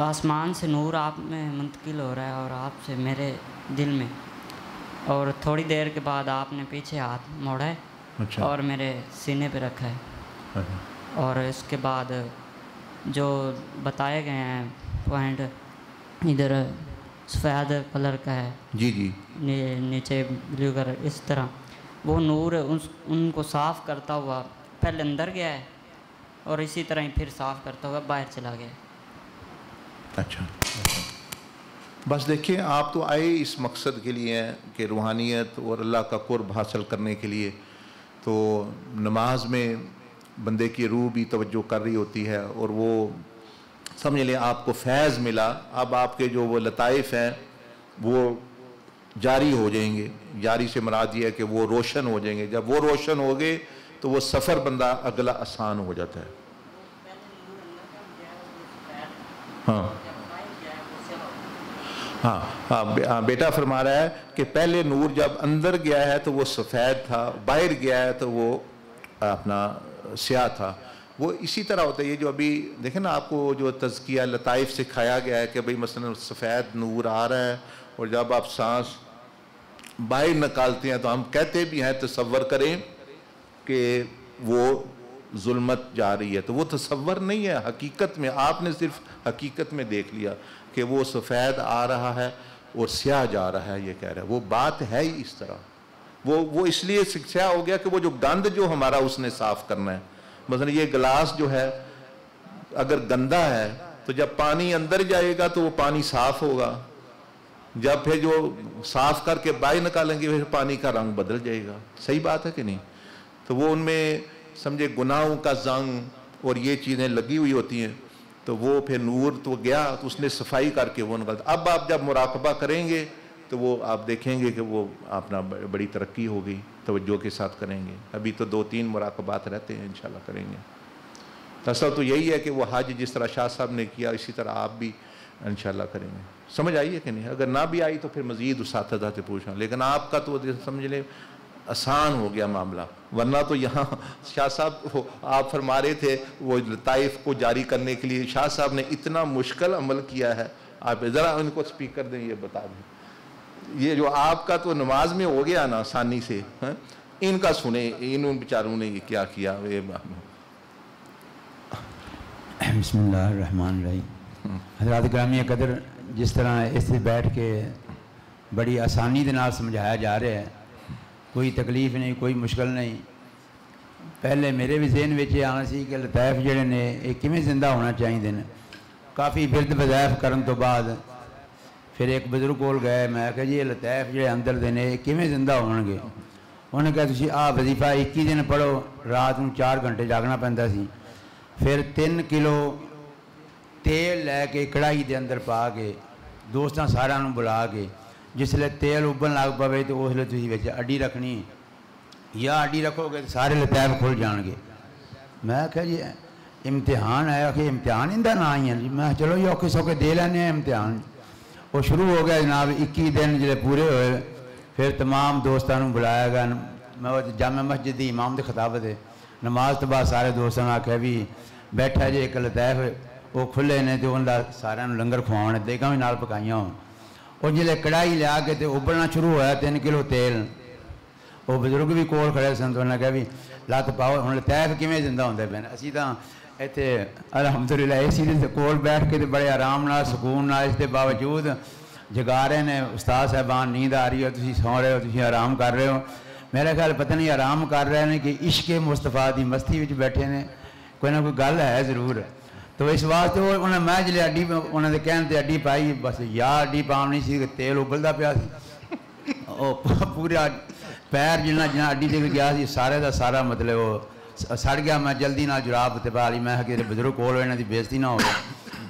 आसमान से नूर आप में मुंतकिल हो रहा है और आपसे मेरे दिल में। और थोड़ी देर के बाद आपने पीछे हाथ मोड़ा है अच्छा। और मेरे सीने पे रखा है। अच्छा। और इसके बाद जो बताए गए हैं पॉइंट इधर सफ़ेद कलर का है। जी जी। नीचे ब्लू कलर इस तरह। वो नूर उस, उनको साफ़ करता हुआ पहले अंदर गया है और इसी तरह ही फिर साफ़ करता हुआ बाहर चला गया है। अच्छा। बस देखिए, आप तो आए इस मकसद के लिए हैं कि रूहानियत और अल्लाह का कुर्ब हासिल करने के लिए। तो नमाज़ में बंदे की रूह भी तवज्जो कर रही होती है और वो, समझ लें आपको फैज़ मिला। अब आपके जो वो लताइफ हैं, वो जारी हो जाएँगे। जारी से मराद ये है कि वो रोशन हो जाएँगे। जब वो रोशन हो गए तो वो सफ़र बंदा अगला आसान हो जाता है। हाँ। हाँ हाँ हाँ बेटा फरमा रहा है कि पहले नूर जब अंदर गया है तो वो सफ़ेद था, बाहर गया है तो वो अपना स्याह था। वो इसी तरह होता है। ये जो अभी, देखें ना, आपको जो तज़किया, लताइफ सिखाया गया है कि भाई, मसलन सफ़ेद नूर आ रहा है, और जब आप सांस बाहर निकालते हैं तो हम कहते भी हैं तसवर करें कि वो जुल्मत जा रही है। तो वो तसवर नहीं है, हकीकत में, आपने सिर्फ़ हकीकत में देख लिया कि वो सफ़ेद आ रहा है और स्याह जा रहा है, ये कह रहा है। वो बात है ही इस तरह। वो वो इसलिए शिक्षा हो गया कि वो जो गंद जो हमारा उसने साफ़ करना है। मतलब ये गिलास जो है, अगर गंदा है तो जब पानी अंदर जाएगा तो वो पानी साफ़ होगा। जब फिर जो साफ़ करके बाहर निकालेंगे, फिर पानी का रंग बदल जाएगा। सही बात है कि नहीं? तो वो उनमें, समझे, गुनाहों का जंग और ये चीज़ें लगी हुई होती हैं तो वो फिर नूर तो गया तो उसने सफ़ाई करके वो निकल अब आप जब मुराकबा करेंगे तो वो आप देखेंगे कि वो अपना बड़ी तरक्की होगी तोज्जो के साथ करेंगे। अभी तो दो तीन मुराकबात रहते हैं, इंशाल्लाह करेंगे। तो असल तो यही है कि वो हज जिस तरह शाह साहब ने किया, इसी तरह आप भी, इंशाल्लाह करेंगे। समझ आई है कि नहीं? अगर ना भी आई तो फिर मज़ीद उस से पूछना लेकिन आपका तो समझ ले आसान हो गया मामला। वरना तो यहाँ शाह साहब आप फरमा रहे थे वो लताइफ को जारी करने के लिए शाह साहब ने इतना मुश्किल अमल किया है। आप ज़रा उनको स्पीकर दें ये बता दें। ये जो आपका तो नमाज़ में हो गया ना आसानी से है? इनका सुने इन उन बेचारों ने ये क्या किया? ये बसमान रही हजरात ग्रामी कदर जिस तरह इस बैठ के बड़ी आसानी के समझाया जा रहा है, कोई तकलीफ़ नहीं, कोई मुश्किल नहीं। पहले मेरे भी जहन में आना सी कि लतैफ जड़े ने, ये किमें ज़िंदा होना चाहिए काफ़ी बिरद वज़ैफ करन तो बाद फिर एक बजुर्ग कोल गए, मैं कहा जी लतैफ जो अंदर दे ने किमें ज़िंदा उन्हें कहा तुम आ वजीफा इक्की दिन पढ़ो, रात में चार घंटे तेल लैके कढ़ाई के अंदर पा के दोस्तों सारा बुला के, जिसले तेल उबन लग पवे तो तुम अड्डी रखनी या अड्डी रखोगे तो सारे लतैब खुल जाएँगे मैं क्या जी, इम्तिहान है? कि इम्तिहान इंदा ना ही है जी। मैं चलो जी, औखे सौखे दे लेने इम्तिहान। वो शुरू हो गया जनाब, इक्की दिन जो पूरे हुए, फिर तमाम दोस्तों बुलाया गया। मैं जामा मस्जिद की इमाम खिताब थे नमाज़ तो बाद सारे दोस्तों ने आख्या वो खुले ने तो उनका सारे लंगर खवाने देगा भी नाल पकाइया हो और ज़िले कढ़ाई लिया के तो उबलना शुरू होया तीन किलो तेल। वो बजुर्ग भी कोल खड़े सन तो उन्हें कहा भी लत्त पाओ हम लतैफ किमें ज़िंदा होंगे पे असी तो इतने अलहमदुल्ला इसी कोल बैठ के बड़े आराम सुकून नाल इसके बावजूद जगा रहे ने उस्ताद साहबान, नींद आ रही हो तुम सौ रहे हो तुम आराम कर रहे हो। मेरा ख्याल पता नहीं आराम कर रहे हैं कि इश्क मुस्तफ़ा की मस्ती बैठे ने। कोई ना कोई गल है ज़रूर। तो इस वास्ते उन्हें मैं ज़िले अड्डी उन्होंने कहने अड्डी पाई बस या अड्डी पावनी सी तेल उबलता पाया पूरा पैर जिन्ना जिन्ना अड्डी तक गया सारे का सारा मतलब वो सड़ गया। मैं जल्दी ना जुराब ते पा ली। मैं कि बजुर्ग कोल इन्हों की बेजती ना हो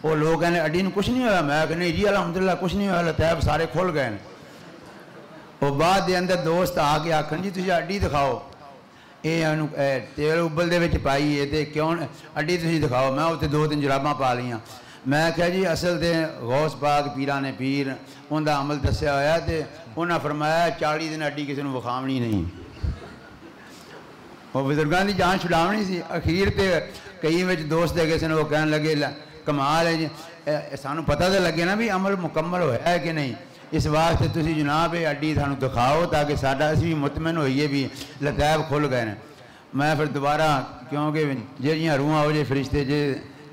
वो लोग कहने अड्डी कुछ नहीं होया? मैं कहने जी अलहमदुल्ला कुछ नहीं होया। लतैब सारे खुल गए वो बाद के अंदर दोस्त आके आखन जी तुम अड्डी दिखाओ। ਇਹ ਇਹਨੂੰ ਇਹ ਤੇਲ ਉਬਲਦੇ ਵਿੱਚ ਪਾਈ ਇਹ ਤੇ ਕਿਉਂ ਅੱਡੀ ਤੁਸੀਂ ਦਿਖਾਓ ਮੈਂ ਉੱਥੇ ਦੋ ਤਿੰਨ ਜਰਾਬਾਂ ਪਾ ਲਈਆਂ ਮੈਂ ਕਿਹਾ ਜੀ ਅਸਲ ਤੇ ਗੌਸ ਪਾਕ ਪੀਰਾਂ ਨੇ ਪੀਰ ਉਹਦਾ ਅਮਲ ਦੱਸਿਆ ਹੋਇਆ ਤੇ ਉਹਨਾਂ ਫਰਮਾਇਆ 40 ਦਿਨ ਅੱਡੀ ਕਿਸੇ ਨੂੰ ਵਿਖਾਵਣੀ ਨਹੀਂ ਉਹ ਬਜ਼ੁਰਗਾਂ ਦੀ ਜਾਨ ਛੁਡਾਵਣੀ ਸੀ ਅਖੀਰ ਤੇ ਕਈ ਵਿੱਚ ਦੋਸਤ ਹੈਗੇ ਸਨ ਉਹ ਕਹਿਣ ਲੱਗੇ ਲੈ, ਕਮਾਲ ਹੈ ਜੀ ਇਹ- ਇਹ ਸਾਨੂੰ ਪਤਾ ਤਾਂ ਲੱਗੇ ਨਾ ਵੀ ਅਮਲ ਮੁਕੰਮਲ ਹੋਇਆ ਹੈ ਕਿ ਨਹੀਂ ਇਸ ਵਾਸਤੇ ਤੁਸੀਂ ਜਨਾਬ ਇਹ ਅੱਡੀ ਸਾਨੂੰ ਦਿਖਾਓ ਤਾਂ ਕਿ ਸਾਡਾ ਅਸੀਂ ਵੀ ਮੁਤਮਨ ਹੋਈਏ ਵੀ ਲਤੈਬ ਖੁੱਲ ਗਏ ਨੇ ਮੈਂ ਫਿਰ ਦੁਬਾਰਾ ਕਿਉਂਕਿ ਜਿਹੜੀਆਂ ਰੂਹਾਂ ਉਹ ਜੇ ਫਰਿਸ਼ਤੇ ਜੇ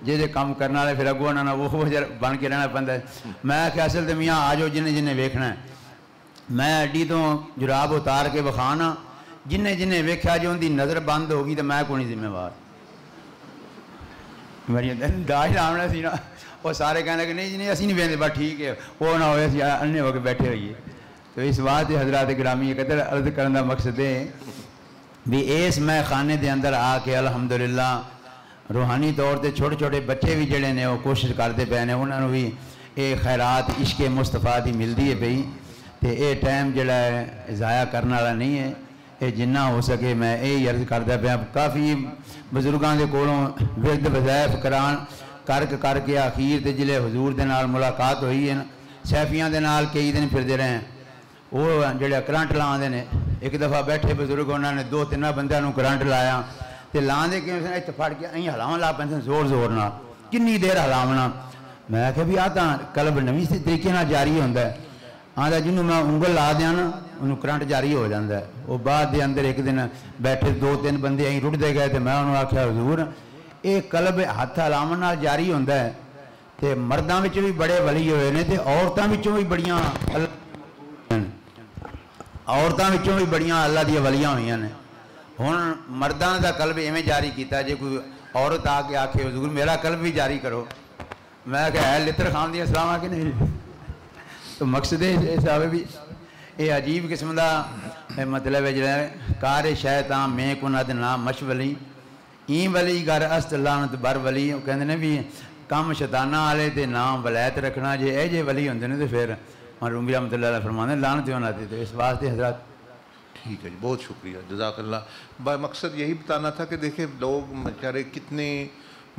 ਜਿਹਦੇ ਕੰਮ ਕਰਨ ਵਾਲੇ ਫਿਰ ਅੱਗੋਂ ਉਹਨਾਂ ਨਾਲ ਉਹ ਜਿਹਾ ਬਣ ਕੇ ਰਹਿਣਾ ਪੈਂਦਾ ਹੈ। ਮੈਂ ਕਿਹਾ ਅਸਲ ਤੇ ਮੀਆਂ ਆ ਜਾਓ ਜਿਹਨੇ ਜਿਹਨੇ ਵੇਖਣਾ ਹੈ ਮੈਂ ਅੱਡੀ ਤੋਂ ਜੁਰਾਬ ਉਤਾਰ ਕੇ ਵਿਖਾਣਾ ਜਿੰਨੇ ਜਿੰਨੇ ਵੇਖਿਆ ਜੇ ਉਹਦੀ ਨਜ਼ਰ ਬੰਦ ਹੋ ਗਈ ਤਾਂ ਮੈਂ ਕੋਈ ਨਹੀਂ ਜ਼ਿੰਮੇਵਾਰ ਮੇਰੀ ਦਾਜ ਲਾਉਣਾ ਸੀ ਨਾ और सारे कहने लगे, नहीं जी, नहीं असी नहीं बहते बस ठीक है, वो ना हो अन्ने होकर बैठे रहिए। तो इस वास्ते हजरात ग्रामी कदर अर्द करने का मकसद है भी इस मैं खाने के अंदर आके अलहमदुल्ला रूहानी तौर पर छोटे छोटे बच्चे भी जोड़े ने कोशिश करते पे ने उन्होंने भी ये खैरात इश्के मुस्तफ़ा की मिलती है पी तो ये टाइम जोड़ा है, ज़ाया करने वाला नहीं है। ये जिन्ना हो सके मैं यही अर्ज़ करता पाया, काफ़ी बजुर्गों के कोलों विरद वजैफ करान ਕਾਫੀ ਬਜ਼ੁਰਗਾਂ ਦੇ ਕੋਲੋਂ ਵਿਰਦ ਵਜ਼ੈਫ ਕਰਾਨ ਕਰਕੇ ਕਰਕੇ ਅਖੀਰ ਤੇ ਜ਼ਿਲ੍ਹੇ ਹਜ਼ੂਰ ਦੇ ਨਾਲ ਮੁਲਾਕਾਤ ਹੋਈ ਹੈ ਸੈਫੀਆਂ ਦੇ ਨਾਲ ਕਈ ਦਿਨ ਫਿਰਦੇ ਰਹੇ ਉਹ ਜਿਹੜੇ ਕਰੰਟ ਲਾਉਂਦੇ ਨੇ ਇੱਕ ਦਫਾ ਬੈਠੇ ਬਜ਼ੁਰਗ ਉਹਨਾਂ ਨੇ ਦੋ ਤਿੰਨਾਂ ਬੰਦਿਆਂ ਨੂੰ ਕਰੰਟ ਲਾਇਆ ਤੇ ਲਾਉਂਦੇ ਕਿਵੇਂ ਸੀ ਇੱਥੇ ਫੜ ਕੇ ਐਂ ਹਲਾਉਣ ਲਾ ਪੈਂਦੇ ਜ਼ੋਰ ਜ਼ੋਰ ਨਾਲ ਕਿੰਨੀ ਦੇਰ ਹਲਾਵਣਾ ਮੈਂ ਕਿਹਾ ਵੀ ਆ ਤਾਂ ਕਲਬ ਨਵੀਂ ਸੀ ਤਰੀਕੇ ਨਾਲ ਜਾਰੀ ਹੁੰਦਾ ਹੈ ਆਂਦਾ ਜਿਹਨੂੰ ਮੈਂ ਉਂਗਲ ਲਾ ਦਿਆਂ ਨਾ ਉਹਨੂੰ ਕਰੰਟ ਜਾਰੀ ਹੋ ਜਾਂਦਾ ਹੈ। ਉਹ ਬਾਅਦ ਦੇ ਅੰਦਰ ਇੱਕ ਦਿਨ ਬੈਠੇ ਦੋ ਤਿੰਨ ਬੰਦੇ ਐਂ ਰੁੱਟਦੇ ਗਏ ਤੇ ਮੈਂ ਉਹਨੂੰ ਆਖਿਆ ਹਜ਼ੂਰ ਇਹ ਕਲਬ ਹੱਥ ਹਲਾਉਣ ਨਾਲ ਜਾਰੀ ਹੁੰਦਾ ਹੈ ਤੇ ਮਰਦਾਂ ਵਿੱਚ ਵੀ ਬੜੇ ਵਲੀ ਹੋਏ ਨੇ ਤੇ ਔਰਤਾਂ ਵਿੱਚੋਂ ਵੀ ਬੜੀਆਂ ਅੱਲਾ- ਔਰਤਾਂ ਵਿੱਚੋਂ ਵੀ ਬੜੀਆਂ ਅੱਲਾ ਦੀਆਂ ਵਲੀਆਂ ਹੋਈਆਂ ਨੇ ਹੁਣ ਮਰਦਾਂ ਦਾ ਕਲਬ ਐਵੇਂ ਜਾਰੀ ਕੀਤਾ ਜੇ ਕੋਈ ਔਰਤ ਆ ਕੇ ਆਖੇ ਹਜ਼ੂਰ ਮੇਰਾ ਕਲਬ ਵੀ ਜਾਰੀ ਕਰੋ ਮੈਂ ਕਿਹਾ ਹੈ ਲਿੱਤਰ ਖਾਨ ਦੀਆਂ ਸਲਾਮਾਂ ਕਿ ਨਹੀਂ तो मकसद ਇਹ ਸਾਵੇ ਵੀ ਇਹ ਅਜੀਬ ਕਿਸਮ ਦਾ ਇਹ ਮਤਲਬ ਹੈ ਜਿਹੜਾ ਕਾਰ ਸ਼ੈਤਾਂ ਮੈਂ ਕੁਨਦ ਨਾ ई वली कर अस्त लानत बर वली कहें भी, कम शताना आए तो ना वलैत रखना, जे ए वली होंगे ਜੇ ਵਲੀ फिर ਨੇ ਤੇ ਫਿਰ ਮਰੂਮ ਰਹਿਮਤੁਲਾਹ ਫਰਮਾਉਂਦੇ ਲਾਨਤ ਹੋਣਾ ਤੇ ਇਸ ठीक है जी, बहुत शुक्रिया जजाकल्ला मकसद यही बताना था कि देखे, लोग बेचारे कितने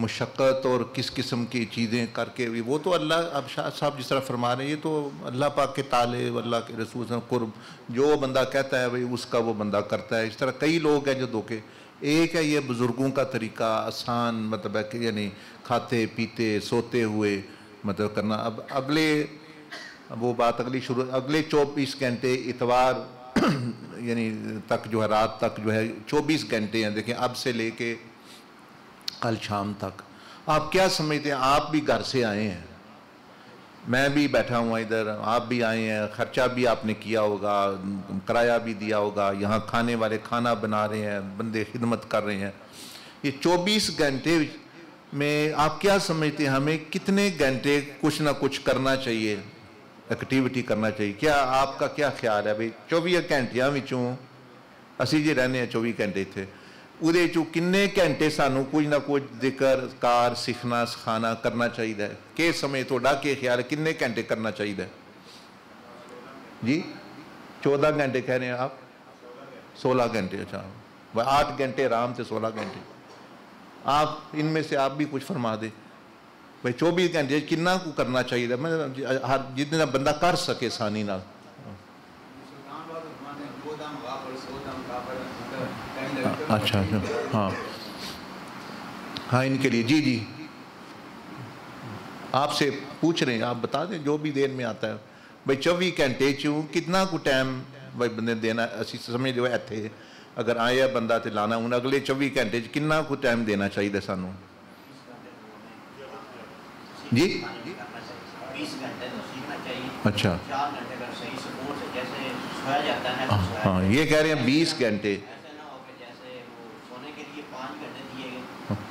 मुशक्क़त और किस किस्म की चीज़ें करके भी, वो तो अल्लाह, अब शाह साहब जिस तरह फरमा रहे हैं, ये तो अल्लाह पाक के ताले, अल्लाह के रसूल कुर्ब, जो बंदा कहता है भाई, उसका वो बंदा करता है। इस तरह कई लोग हैं जो धोखे एक है ये बुज़ुर्गों का तरीका, आसान मतलब है कि यानी खाते, पीते, सोते हुए मतलब करना। अब अगले, वो बात अगली शुरू, अगले चौबीस घंटे इतवार यानी तक जो है, रात तक जो है, चौबीस घंटे हैं। देखें अब से लेके कल शाम तक। आप क्या समझते हैं? आप भी घर से आए हैं। मैं भी बैठा हुआ इधर, आप भी आए हैं, ख़र्चा भी आपने किया होगा, किराया भी दिया होगा, यहाँ खाने वाले खाना बना रहे हैं, बंदे खिदमत कर रहे हैं। ये 24 घंटे में आप क्या समझते हैं, हमें कितने घंटे कुछ ना कुछ करना चाहिए एक्टिविटी करना चाहिए? क्या आपका क्या ख्याल है? भाई चौबीस घंटिया बच्चों असी जी रहने चौबीस घंटे इतने ਉਹਦੇ ਚੋਂ ਕਿੰਨੇ ਘੰਟੇ ਸਾਨੂੰ ਕੁਝ ਨਾ ਕੁਝ ਜ਼ਿਕਰ ਕਾਰ ਸਿੱਖਣਾ ਸਿਖਾਣਾ ਕਰਨਾ ਚਾਹੀਦਾ ਹੈ ਕਿ ਸਮੇਂ ਤੁਹਾਡਾ ਕੀ ਖਿਆਲ ਹੈ ਕਿੰਨੇ ਘੰਟੇ ਕਰਨਾ ਚਾਹੀਦਾ ਹੈ जी 14 घंटे कह रहे हैं आप 16 घंटे अच्छा वह आठ घंटे आराम से 16 घंटे आप इनमें से आप भी कुछ फरमा दें भाई 24 घंटे किन्ना को करना चाहिए मैं हर जितना बंदा कर सके आसानी नाल अच्छा अच्छा। हाँ। हाँ इनके लिए। जी जी। आपसे पूछ रहे हैं आप बता दें जो भी देर में आता है। भाई चौबी घंटे चूँ कितना को टाइम भाई बंदे देना असी समझ लो इतने अगर आया बंदा तो लाना हूँ अगले चौबी घंटे कि टाइम देना चाहिए सानू? जी? अच्छा। है तो सोया हाँ। ये कह रहे हैं बीस घंटे ऐसे ना हो कि जैसे वो सोने के लिए पाँच घंटे दिए गए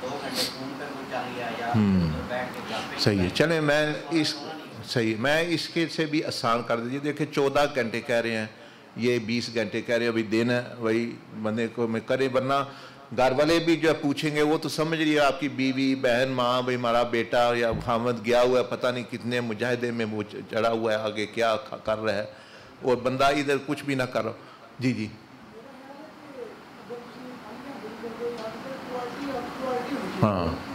दो घंटे घूम कर कोई चल गया या उधर बैठ के गप्पे सही है। चले, मैं इस, सही मैं इसके से भी आसान कर दीजिए। देखिए, चौदह घंटे कह रहे हैं। ये बीस घंटे कह रहे हैं। अभी दिन है, वही बंदे को मैं करे, वरना घर वाले भी जो है पूछेंगे, वो तो समझ रही है आपकी बीवी, बहन, माँ, भाई, हमारा बेटा या हामद गया हुआ है, पता नहीं कितने मुजाहिदे में वो चढ़ा हुआ है आगे, क्या कर रहा है। और बंदा इधर कुछ भी ना कर। जी जी। हाँ।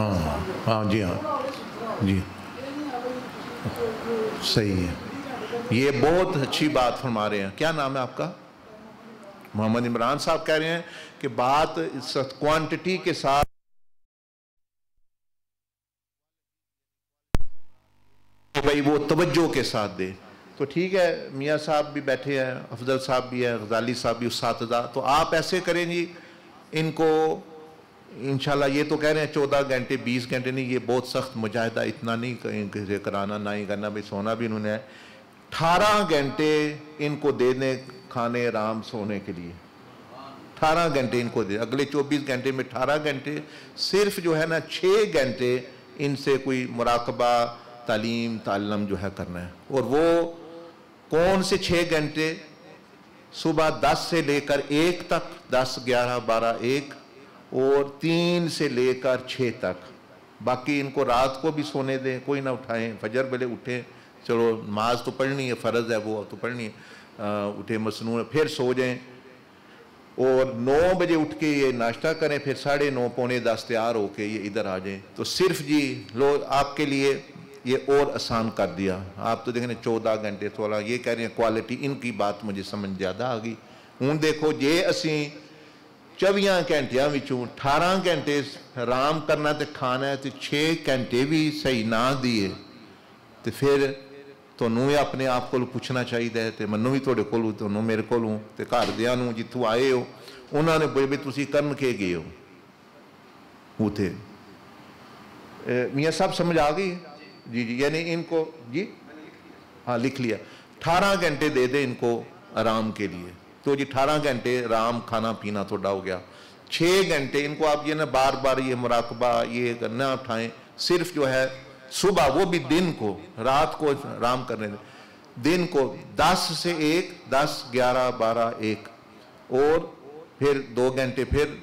हाँ हाँ जी हाँ जी। सही है। ये बहुत अच्छी बात फरमा रहे हैं। क्या नाम है आपका? मोहम्मद इमरान साहब कह रहे हैं कि बात क्वांटिटी के साथ भाई वो तवज्जो के साथ दे। तो ठीक है, मियाँ साहब भी बैठे हैं, अफजल साहब भी हैं, गजाली साहब भी उस तो आप ऐसे करें जी इनको इनशाला ये तो कह रहे हैं चौदह घंटे, बीस घंटे नहीं, ये बहुत सख्त मुजाहिदा, इतना नहीं कहीं कराना, ना ही करना, भाई सोना भी इन्होंने अठारह घंटे इनको दे दें खाने, आराम, सोने के लिए। अठारह घंटे इनको दे, अगले चौबीस घंटे में अठारह घंटे सिर्फ़ जो है ना छः घंटे इनसे कोई मुराकबा, तालीम तालम जो है करना है। और वो कौन से छः घंटे? सुबह दस से लेकर एक तक, दस, ग्यारह, बारह, एक और तीन से लेकर छः तक। बाकी इनको रात को भी सोने दें, कोई ना उठाएँ, फजर बेले उठें। चलो, नमाज़ तो पढ़नी है, फ़र्ज़ है वो तो पढ़नी है। उठे मसनू फिर सो जाएँ। और नौ बजे उठ के ये नाश्ता करें, फिर साढ़े नौ पौने दस तैयार होके ये इधर आ जाएँ। तो सिर्फ़ जी, लो, आपके लिए ये और आसान कर दिया। आप तो देखें, चौदह घंटे, सोलह, ये कह रहे हैं क्वालिटी इनकी बात मुझे समझ ज़्यादा आ गई। हूँ देखो, जे असी चौबिया घंटिया अठारह घंटे आराम करना तो खाना है तो छे घंटे भी सही ना दिए तो फिर ਤੁਹਾਨੂੰ ਵੀ ਆਪਣੇ ਆਪ ਕੋਲ ਪੁੱਛਣਾ ਚਾਹੀਦਾ ਹੈ ਤੇ ਮੈਨੂੰ ਵੀ ਤੁਹਾਡੇ ਕੋਲ ਤੁਹਾਨੂੰ ਮੇਰੇ ਕੋਲੋਂ ਤੇ ਘਰਦਿਆਂ ਨੂੰ ਜਿੱਥੋਂ ਆਏ ਹੋ ਉਹਨਾਂ ਨੇ ਬਈ ਤੁਸੀਂ ਕਰਨ ਕੇ ਗਏ ਹੋ ਉਥੇ मियाँ साहब समझ आ गई जी जी यानी इनको जी हाँ लिख लिया अठारह घंटे दे दे इनको आराम के लिए तो जी अठारह घंटे आराम खाना पीना थोड़ा हो गया। छः घंटे इनको आप ये ना बार बार ये मुराकबा, ये ना उठाएँ, सिर्फ़ जो है सुबह, वो भी दिन को, रात को आराम करने दें। दिन को दस से एक, दस, ग्यारह, बारह, एक। और फिर दो घंटे फिर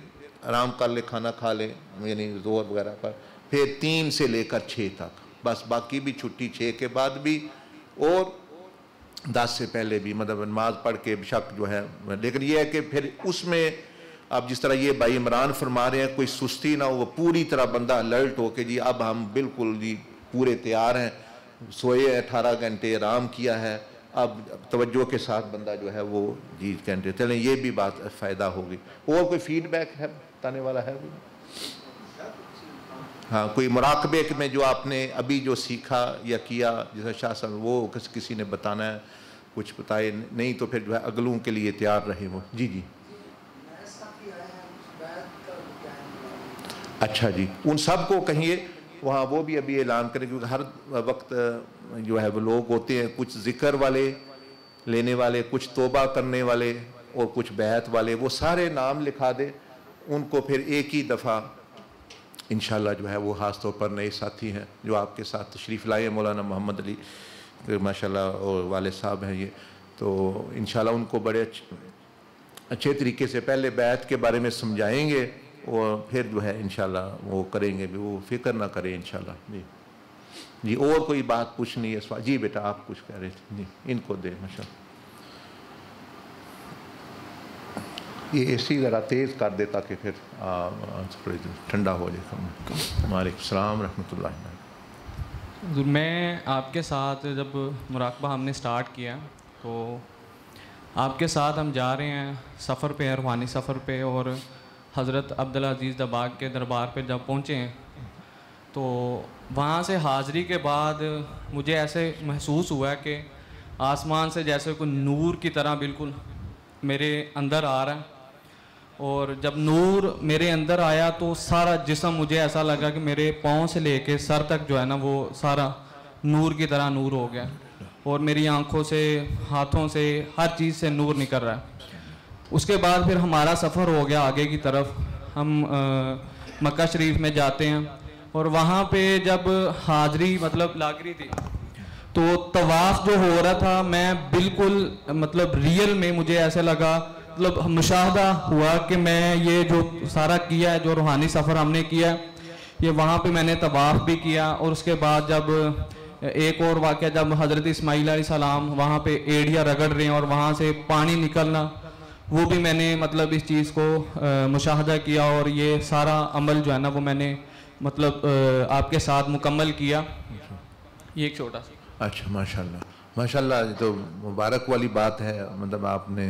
आराम कर ले, खाना खा ले, यानी ज़ोर वगैरह पर। फिर तीन से लेकर छः तक। बस बाकी भी छुट्टी छः के बाद भी। और दस से पहले भी मतलब नमाज़ पढ़ के शक जो है, लेकिन यह है कि फिर उसमें अब जिस तरह ये भाई इमरान फरमा रहे हैं, कोई सुस्ती ना हो पूरी तरह बंदा अलर्ट हो के, जी, अब हम बिल्कुल जी पूरे तैयार हैं, सोए अठारह घंटे आराम किया है, अब तवज्जो के साथ बंदा जो है वो जी, घंटे, चलें, ये भी बात फ़ायदा होगी। और कोई फीडबैक है? बताने वाला है हाँ कोई मुराकबे में जो आपने अभी जो सीखा या किया जैसा शासन वो किस, किसी ने बताना है, कुछ बताए, नहीं तो फिर जो है अगलों के लिए तैयार रहे वो जी जी। अच्छा जी, उन सबको कहिए, वहाँ वो भी अभी ऐलान करें, क्योंकि हर वक्त जो है वो लोग होते हैं, कुछ ज़िक्र वाले, लेने वाले, कुछ तोबा करने वाले और कुछ बैत वाले, वो सारे नाम लिखा दे, उनको फिर एक ही दफ़ा इन जो है वो ख़ास तौर पर नए साथी हैं जो आपके साथ तशरीफ़ लाए मौलाना मोहम्मद अली माशाल्लाह और वाले साहब हैं ये। तो इन उनको बड़े अच्छे तरीके से पहले बैत के बारे में समझाएँगे और फिर जो है इन वो करेंगे भी, वो फ़िक्र ना करें इन जी। जी, और कोई बात पूछनी है जी बेटा, आप कुछ कह रहे थे। जी, इनको दे माशा ये एसी ज़रा तेज़ कर दे ताकि फिर ठंडा हो जाए। वालेकुम सलाम रहमतुल्लाह मैं आपके साथ जब मुराकबा हमने स्टार्ट किया तो आपके साथ हम जा रहे हैं सफ़र पे रूहानी सफ़र पे और हज़रत अब्दुल अज़ीज़ दबाग के दरबार पे जब पहुँचे हैं तो वहाँ से हाज़री के बाद मुझे ऐसे महसूस हुआ कि आसमान से जैसे कोई नूर की तरह बिल्कुल मेरे अंदर आ रहा है। और जब नूर मेरे अंदर आया तो सारा जिसम मुझे ऐसा लगा कि मेरे पाँव से लेके सर तक जो है ना वो सारा नूर की तरह नूर हो गया। और मेरी आँखों से, हाथों से, हर चीज़ से नूर निकल रहा है। उसके बाद फिर हमारा सफ़र हो गया आगे की तरफ़। हम मक्का शरीफ में जाते हैं और वहाँ पे जब हाज़री मतलब लाग रही थी तो तवाफ़ जो हो रहा था, मैं बिल्कुल मतलब रियल में मुझे ऐसा लगा मतलब मुशाहदा हुआ कि मैं ये जो सारा किया है जो रूहानी सफ़र हमने किया ये वहाँ पे मैंने तवाफ़ भी किया और उसके बाद जब एक और वाक़ जब हज़रत इसमाईल सलाम वहाँ पे एड़िया रगड़ रहे हैं और वहाँ से पानी निकलना वो भी मैंने मतलब इस चीज़ को मुशाहदा किया और ये सारा अमल जो है ना वो मैंने मतलब अ, आपके साथ मुकम्मल किया। ये एक छोटा सा। अच्छा माशाल्लाह। माशाल्लाह तो मुबारक वाली बात है मतलब आपने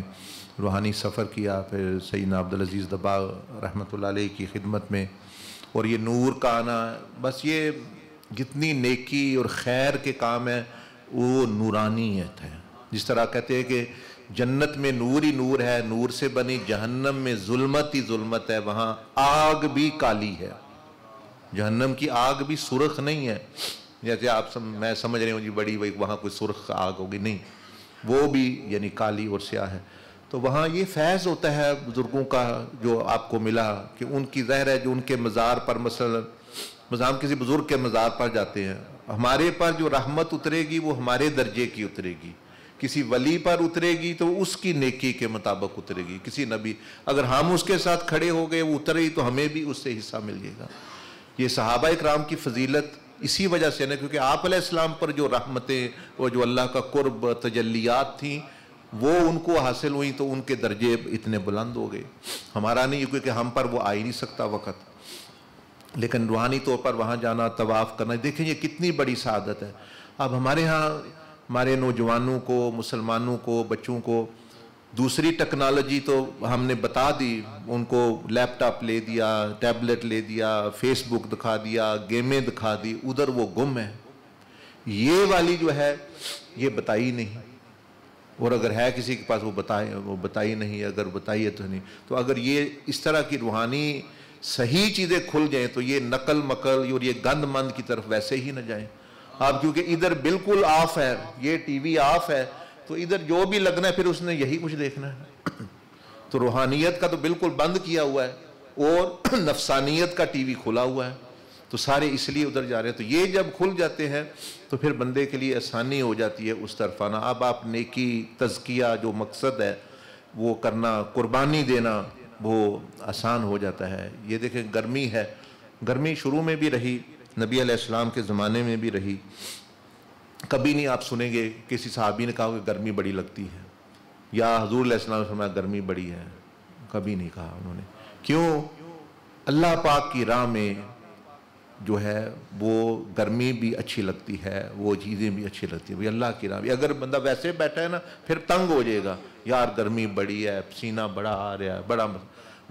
रूहानी सफ़र किया फिर सईद अब्दुल अज़ीज़ रहमतुल्लाह अलैह की खिदमत में और ये नूर का आना बस ये जितनी नेकी और खैर के काम है वो नूरानियत है जिस तरह कहते हैं कि जन्नत में नूर ही नूर है नूर से बनी जहन्नम में जुल्मत ही जुल्मत है वहाँ आग भी काली है। जहन्नम की आग भी सुरख नहीं है। जैसे आप सम, मैं समझ रही हूँ जी बड़ी वही वहाँ कोई सुरख आग होगी नहीं। वो भी यानी काली और स्याह है। तो वहाँ ये फैज़ होता है बुज़ुर्गों का जो आपको मिला कि उनकी जहर है जो उनके मज़ार पर मसल मज़ाम किसी बुज़ुर्ग के मज़ार पर जाते हैं। हमारे पर जो रहमत उतरेगी वो हमारे दर्जे की उतरेगी। किसी वली पर उतरेगी तो उसकी नेकी के मुताबिक उतरेगी। किसी नबी, अगर हम उसके साथ खड़े हो गए, वो उतरेगी तो हमें भी उससे हिस्सा मिल जाएगा ये सहाबा इकराम की फजीलत इसी वजह से ना, क्योंकि आप पर जो रहमतें और जो अल्लाह का कुर्ब तजलियात थी वो उनको हासिल हुई तो उनके दर्जे इतने बुलंद हो गए। हमारा नहीं क्योंकि हम पर वो आ ही नहीं सकता वक़्त। लेकिन रूहानी तौर पर वहाँ जाना, तवाफ़ करना, देखें ये कितनी बड़ी शहादत है। अब हमारे यहाँ, हमारे नौजवानों को, मुसलमानों को, बच्चों को, दूसरी टेक्नोलॉजी तो हमने बता दी। उनको लैपटॉप ले दिया, टैबलेट ले दिया, फेसबुक दिखा दिया, गेमें दिखा दी, उधर वो गुम है। ये वाली जो है, ये बताई नहीं। और अगर है किसी के पास, वो बताए, वो बताई नहीं, अगर बताइए तो नहीं। तो अगर ये इस तरह की रूहानी सही चीज़ें खुल जाएँ तो ये नकल मकल और ये गंद मंद की तरफ़ वैसे ही ना जाएँ। आप क्योंकि इधर बिल्कुल ऑफ़ है, ये टीवी ऑफ़ है तो इधर जो भी लगना है, फिर उसने यही कुछ देखना है। तो रूहानियत का तो बिल्कुल बंद किया हुआ है, और नफसानियत का टीवी खुला हुआ है। तो सारे इसलिए उधर जा रहे हैं। तो ये जब खुल जाते हैं तो फिर बंदे के लिए आसानी हो जाती है उस तरफ़ आना अब आप नेकी तजकिया जो मकसद है, वो करना, कुर्बानी देना, वो आसान हो जाता है। ये देखें, गर्मी है। गर्मी शुरू में भी रही, नबी अलैहिस्सलाम के ज़माने में भी रही। कभी नहीं आप सुनेंगे, किसी साहबी ने कहा कि गर्मी बड़ी लगती है। या हजूर अलैहिस्सलाम ने फरमाया, गर्मी बड़ी है। कभी नहीं कहा उन्होंने। क्यों? अल्लाह पाक की राह में जो है, वो गर्मी भी अच्छी लगती है, वो चीज़ें भी अच्छी लगती है। भाई अल्लाह की राह अगर बंदा वैसे बैठा है ना, फिर तंग हो जाएगा। यार, गर्मी बड़ी है, पसीना बड़ा आ रहा है, बड़ा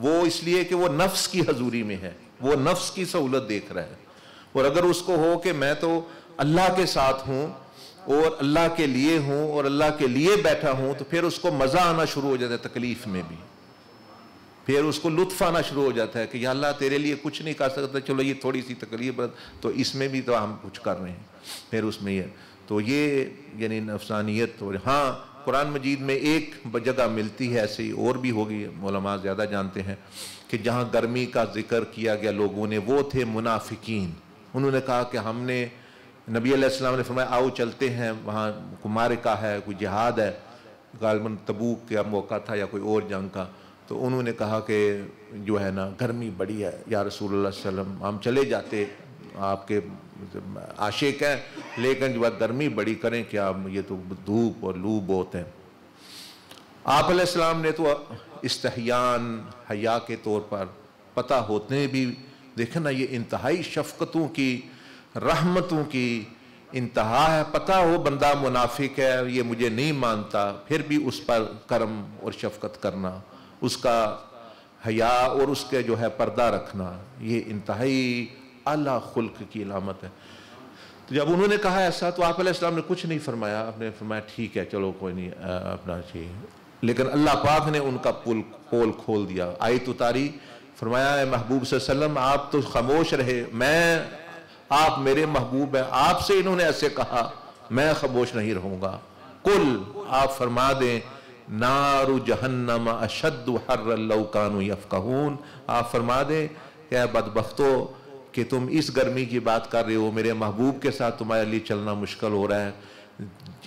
वो इसलिए कि वो नफ्स की हजूरी में है, वो नफ्स की सहूलत देख रहा है। और अगर उसको हो कि मैं तो अल्लाह के साथ हूँ, और अल्लाह के लिए हूँ, और अल्लाह के लिए बैठा हूँ तो फिर उसको मज़ा आना शुरू हो जाता है तकलीफ़ में भी। फिर उसको लुत्फ आना शुरू हो जाता है कि अल्लाह तेरे लिए कुछ नहीं कर सकता, चलो ये थोड़ी सी तकलीफ़ तो इसमें भी तो हम कुछ कर रहे हैं। फिर उसमें ये तो ये यानी नफसानियत और हाँ कुरान मजीद में एक जगह मिलती है, ऐसी और भी होगी मोलमा ज़्यादा जानते हैं, कि जहाँ गर्मी का ज़िक्र किया गया लोगों ने, वो थे मुनाफिकीन। उन्होंने कहा कि हमने, नबी अलैहिस्सलाम ने फरमाया, आओ चलते हैं, वहाँ कुमार का है, कोई जिहाद है, गालबन तबूक का मौका था या कोई और जंग का तो उन्होंने कहा कि जो है ना, गर्मी बड़ी है। या रसूल वसल्लम, हम चले जाते, आपके आशिक हैं, लेकिन जो गर्मी बड़ी करें, क्या ये तो धूप और लू बहुत हैं। आप ने तो इस्तहियान हया के तौर पर पता होते भी देखें ना, ये इंतहाई शफकतों की, रहमतों की इंतहा है। पता हो बंदा मुनाफिक है, ये मुझे नहीं मानता, फिर भी उस पर कर्म और शफकत करना। उसका हया और उसके जो है पर्दा रखना, ये इंतहाई अला खुल्क की अलामत है। तो जब उन्होंने कहा ऐसा तो आप इस्लाम ने कुछ नहीं फरमाया। आपने फरमाया, ठीक है, चलो कोई नहीं अपना चाहिए लेकिन अल्लाह पाक ने उनका पुल, पोल खोल दिया। आई तो तारी फरमाया महबूब वसल्लम, आप तो खामोश रहे। मैं, आप मेरे महबूब हैं। आपसे इन्होंने ऐसे कहा, मैं खामोश नहीं रहूँगा। कुल, आप फरमा दें नारु जहन्नम अशद हर्रकान यफ़ून आप फरमा दें क्या बदबख्तो कि तुम इस गर्मी की बात कर रहे हो, मेरे महबूब के साथ तुम्हारे लिए चलना मुश्किल हो रहा है।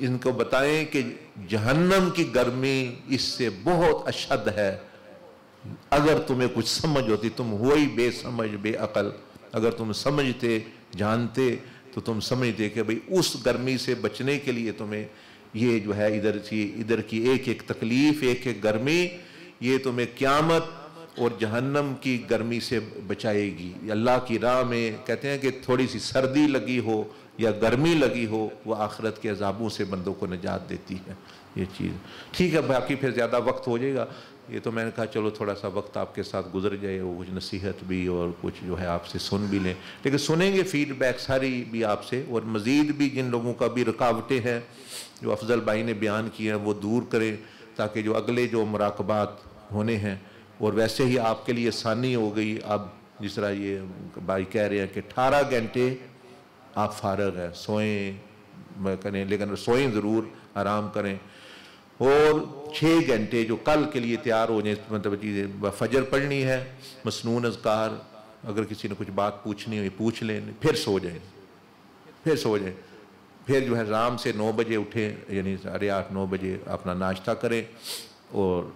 इनको बताएँ कि जहन्नम की गर्मी इससे बहुत अशद है। अगर तुम्हें कुछ समझ होती, तुम हो ही बेसमझ, बेअकल। अगर तुम समझते, जानते तो तुम समझते कि भाई उस गर्मी से बचने के लिए तुम्हें ये जो है, इधर की इधर की एक एक तकलीफ़, एक एक गर्मी, ये तुम्हें क्यामत और जहन्नम की गर्मी से बचाएगी। अल्लाह की राह में कहते हैं कि थोड़ी सी सर्दी लगी हो या गर्मी लगी हो वह आखरत के अजाबों से बंदों को निजात देती है ये चीज़। ठीक है, बाकी फिर ज़्यादा वक्त हो जाएगा। ये तो मैंने कहा, चलो थोड़ा सा वक्त आपके साथ गुजर जाए, वो कुछ नसीहत भी और कुछ जो है आपसे सुन भी लें। लेकिन सुनेंगे फीडबैक सारी भी आपसे और मज़ीद भी जिन लोगों का भी रुकावटें हैं जो अफजल भाई ने बयान किए हैं, वो दूर करें ताकि जो अगले जो मराकबात होने हैं, और वैसे ही आपके लिए आसानी हो गई। अब जिस तरह ये भाई कह रहे हैं कि अठारह घंटे आप फारग हैं, सोएँ करें, लेकिन सोएँ ज़रूर, आराम करें। और छः घंटे जो कल के लिए तैयार हो जाए मतलब चीज़ें फजर पढ़नी है, मसनून अजकार, अगर किसी ने कुछ बात पूछनी हुई पूछ लें, फिर सो जाए, फिर सो जाए। फिर जो है राम से नौ बजे उठें, यानी साढ़े आठ, नौ बजे अपना नाश्ता करें और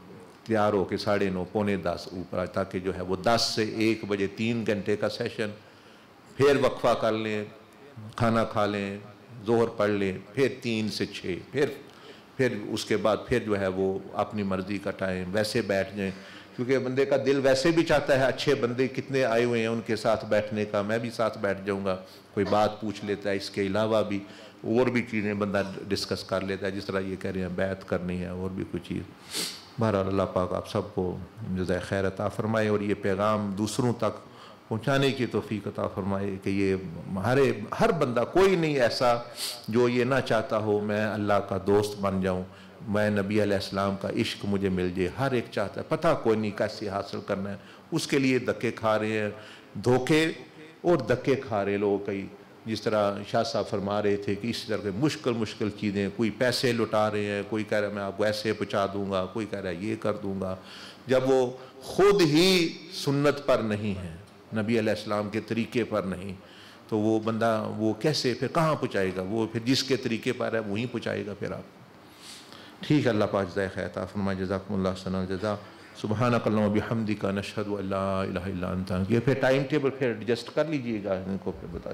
तैयार होकर साढ़े नौ, पौने दस ऊपर ताकि जो है वो दस से एक बजे तीन घंटे का सेशन, फिर वक्फा कर लें, खाना खा लें, जोहर पढ़ लें, फिर तीन से छः, फिर फिर उसके बाद फिर जो है वो अपनी मर्ज़ी का टाइम वैसे बैठ जाएँ। क्योंकि बंदे का दिल वैसे भी चाहता है, अच्छे बंदे कितने आए हुए हैं उनके साथ बैठने का, मैं भी साथ बैठ जाऊँगा, कोई बात पूछ लेता है, इसके अलावा भी और भी चीज़ें बंदा डिस्कस कर लेता है, जिस तरह ये कह रहे हैं, बैत करनी है और भी कोई चीज़। बहरहाल, अल्लाह पाक आप सबको जज़ा खैर अता फ़रमाए और ये पैगाम दूसरों तक पहुँचाने की तोफ़ी अता फ़रमाए कि ये हरे, हर बंदा, कोई नहीं ऐसा जो ये ना चाहता हो, मैं अल्लाह का दोस्त बन जाऊँ, मैं नबी अलैहिस्सलाम का इश्क मुझे मिल जाए। हर एक चाहता है, पता कोई नहीं कैसे हासिल करना है। उसके लिए धक्के खा रहे हैं, धोखे और धक्के खा रहे लोग कई। जिस तरह शाह साहब फरमा रहे थे कि इस तरह के मुश्किल मुश्किल चीज़ें, कोई पैसे लुटा रहे हैं, कोई कह रहा है, मैं आपको ऐसे पहुँचा दूँगा, कोई कह रहा है, ये कर दूँगा। जब वो खुद ही सुन्नत पर नहीं है, नबी अलैहिस्सलाम के तरीके पर नहीं तो वो बंदा, वो कैसे, फिर कहाँ पहुँचाएगा? वो फिर जिसके तरीके पर है, वहीं पहुँचाएगा फिर आप। ठीक है, अल्लाह पाक जज़ा खैता फरमा जजाकम्ला सना जजा। सुबहाना कल्लम हमदी का नशद ये फिर टाइम टेबल फिर एडजस्ट कर लीजिएगा, इनको फिर बता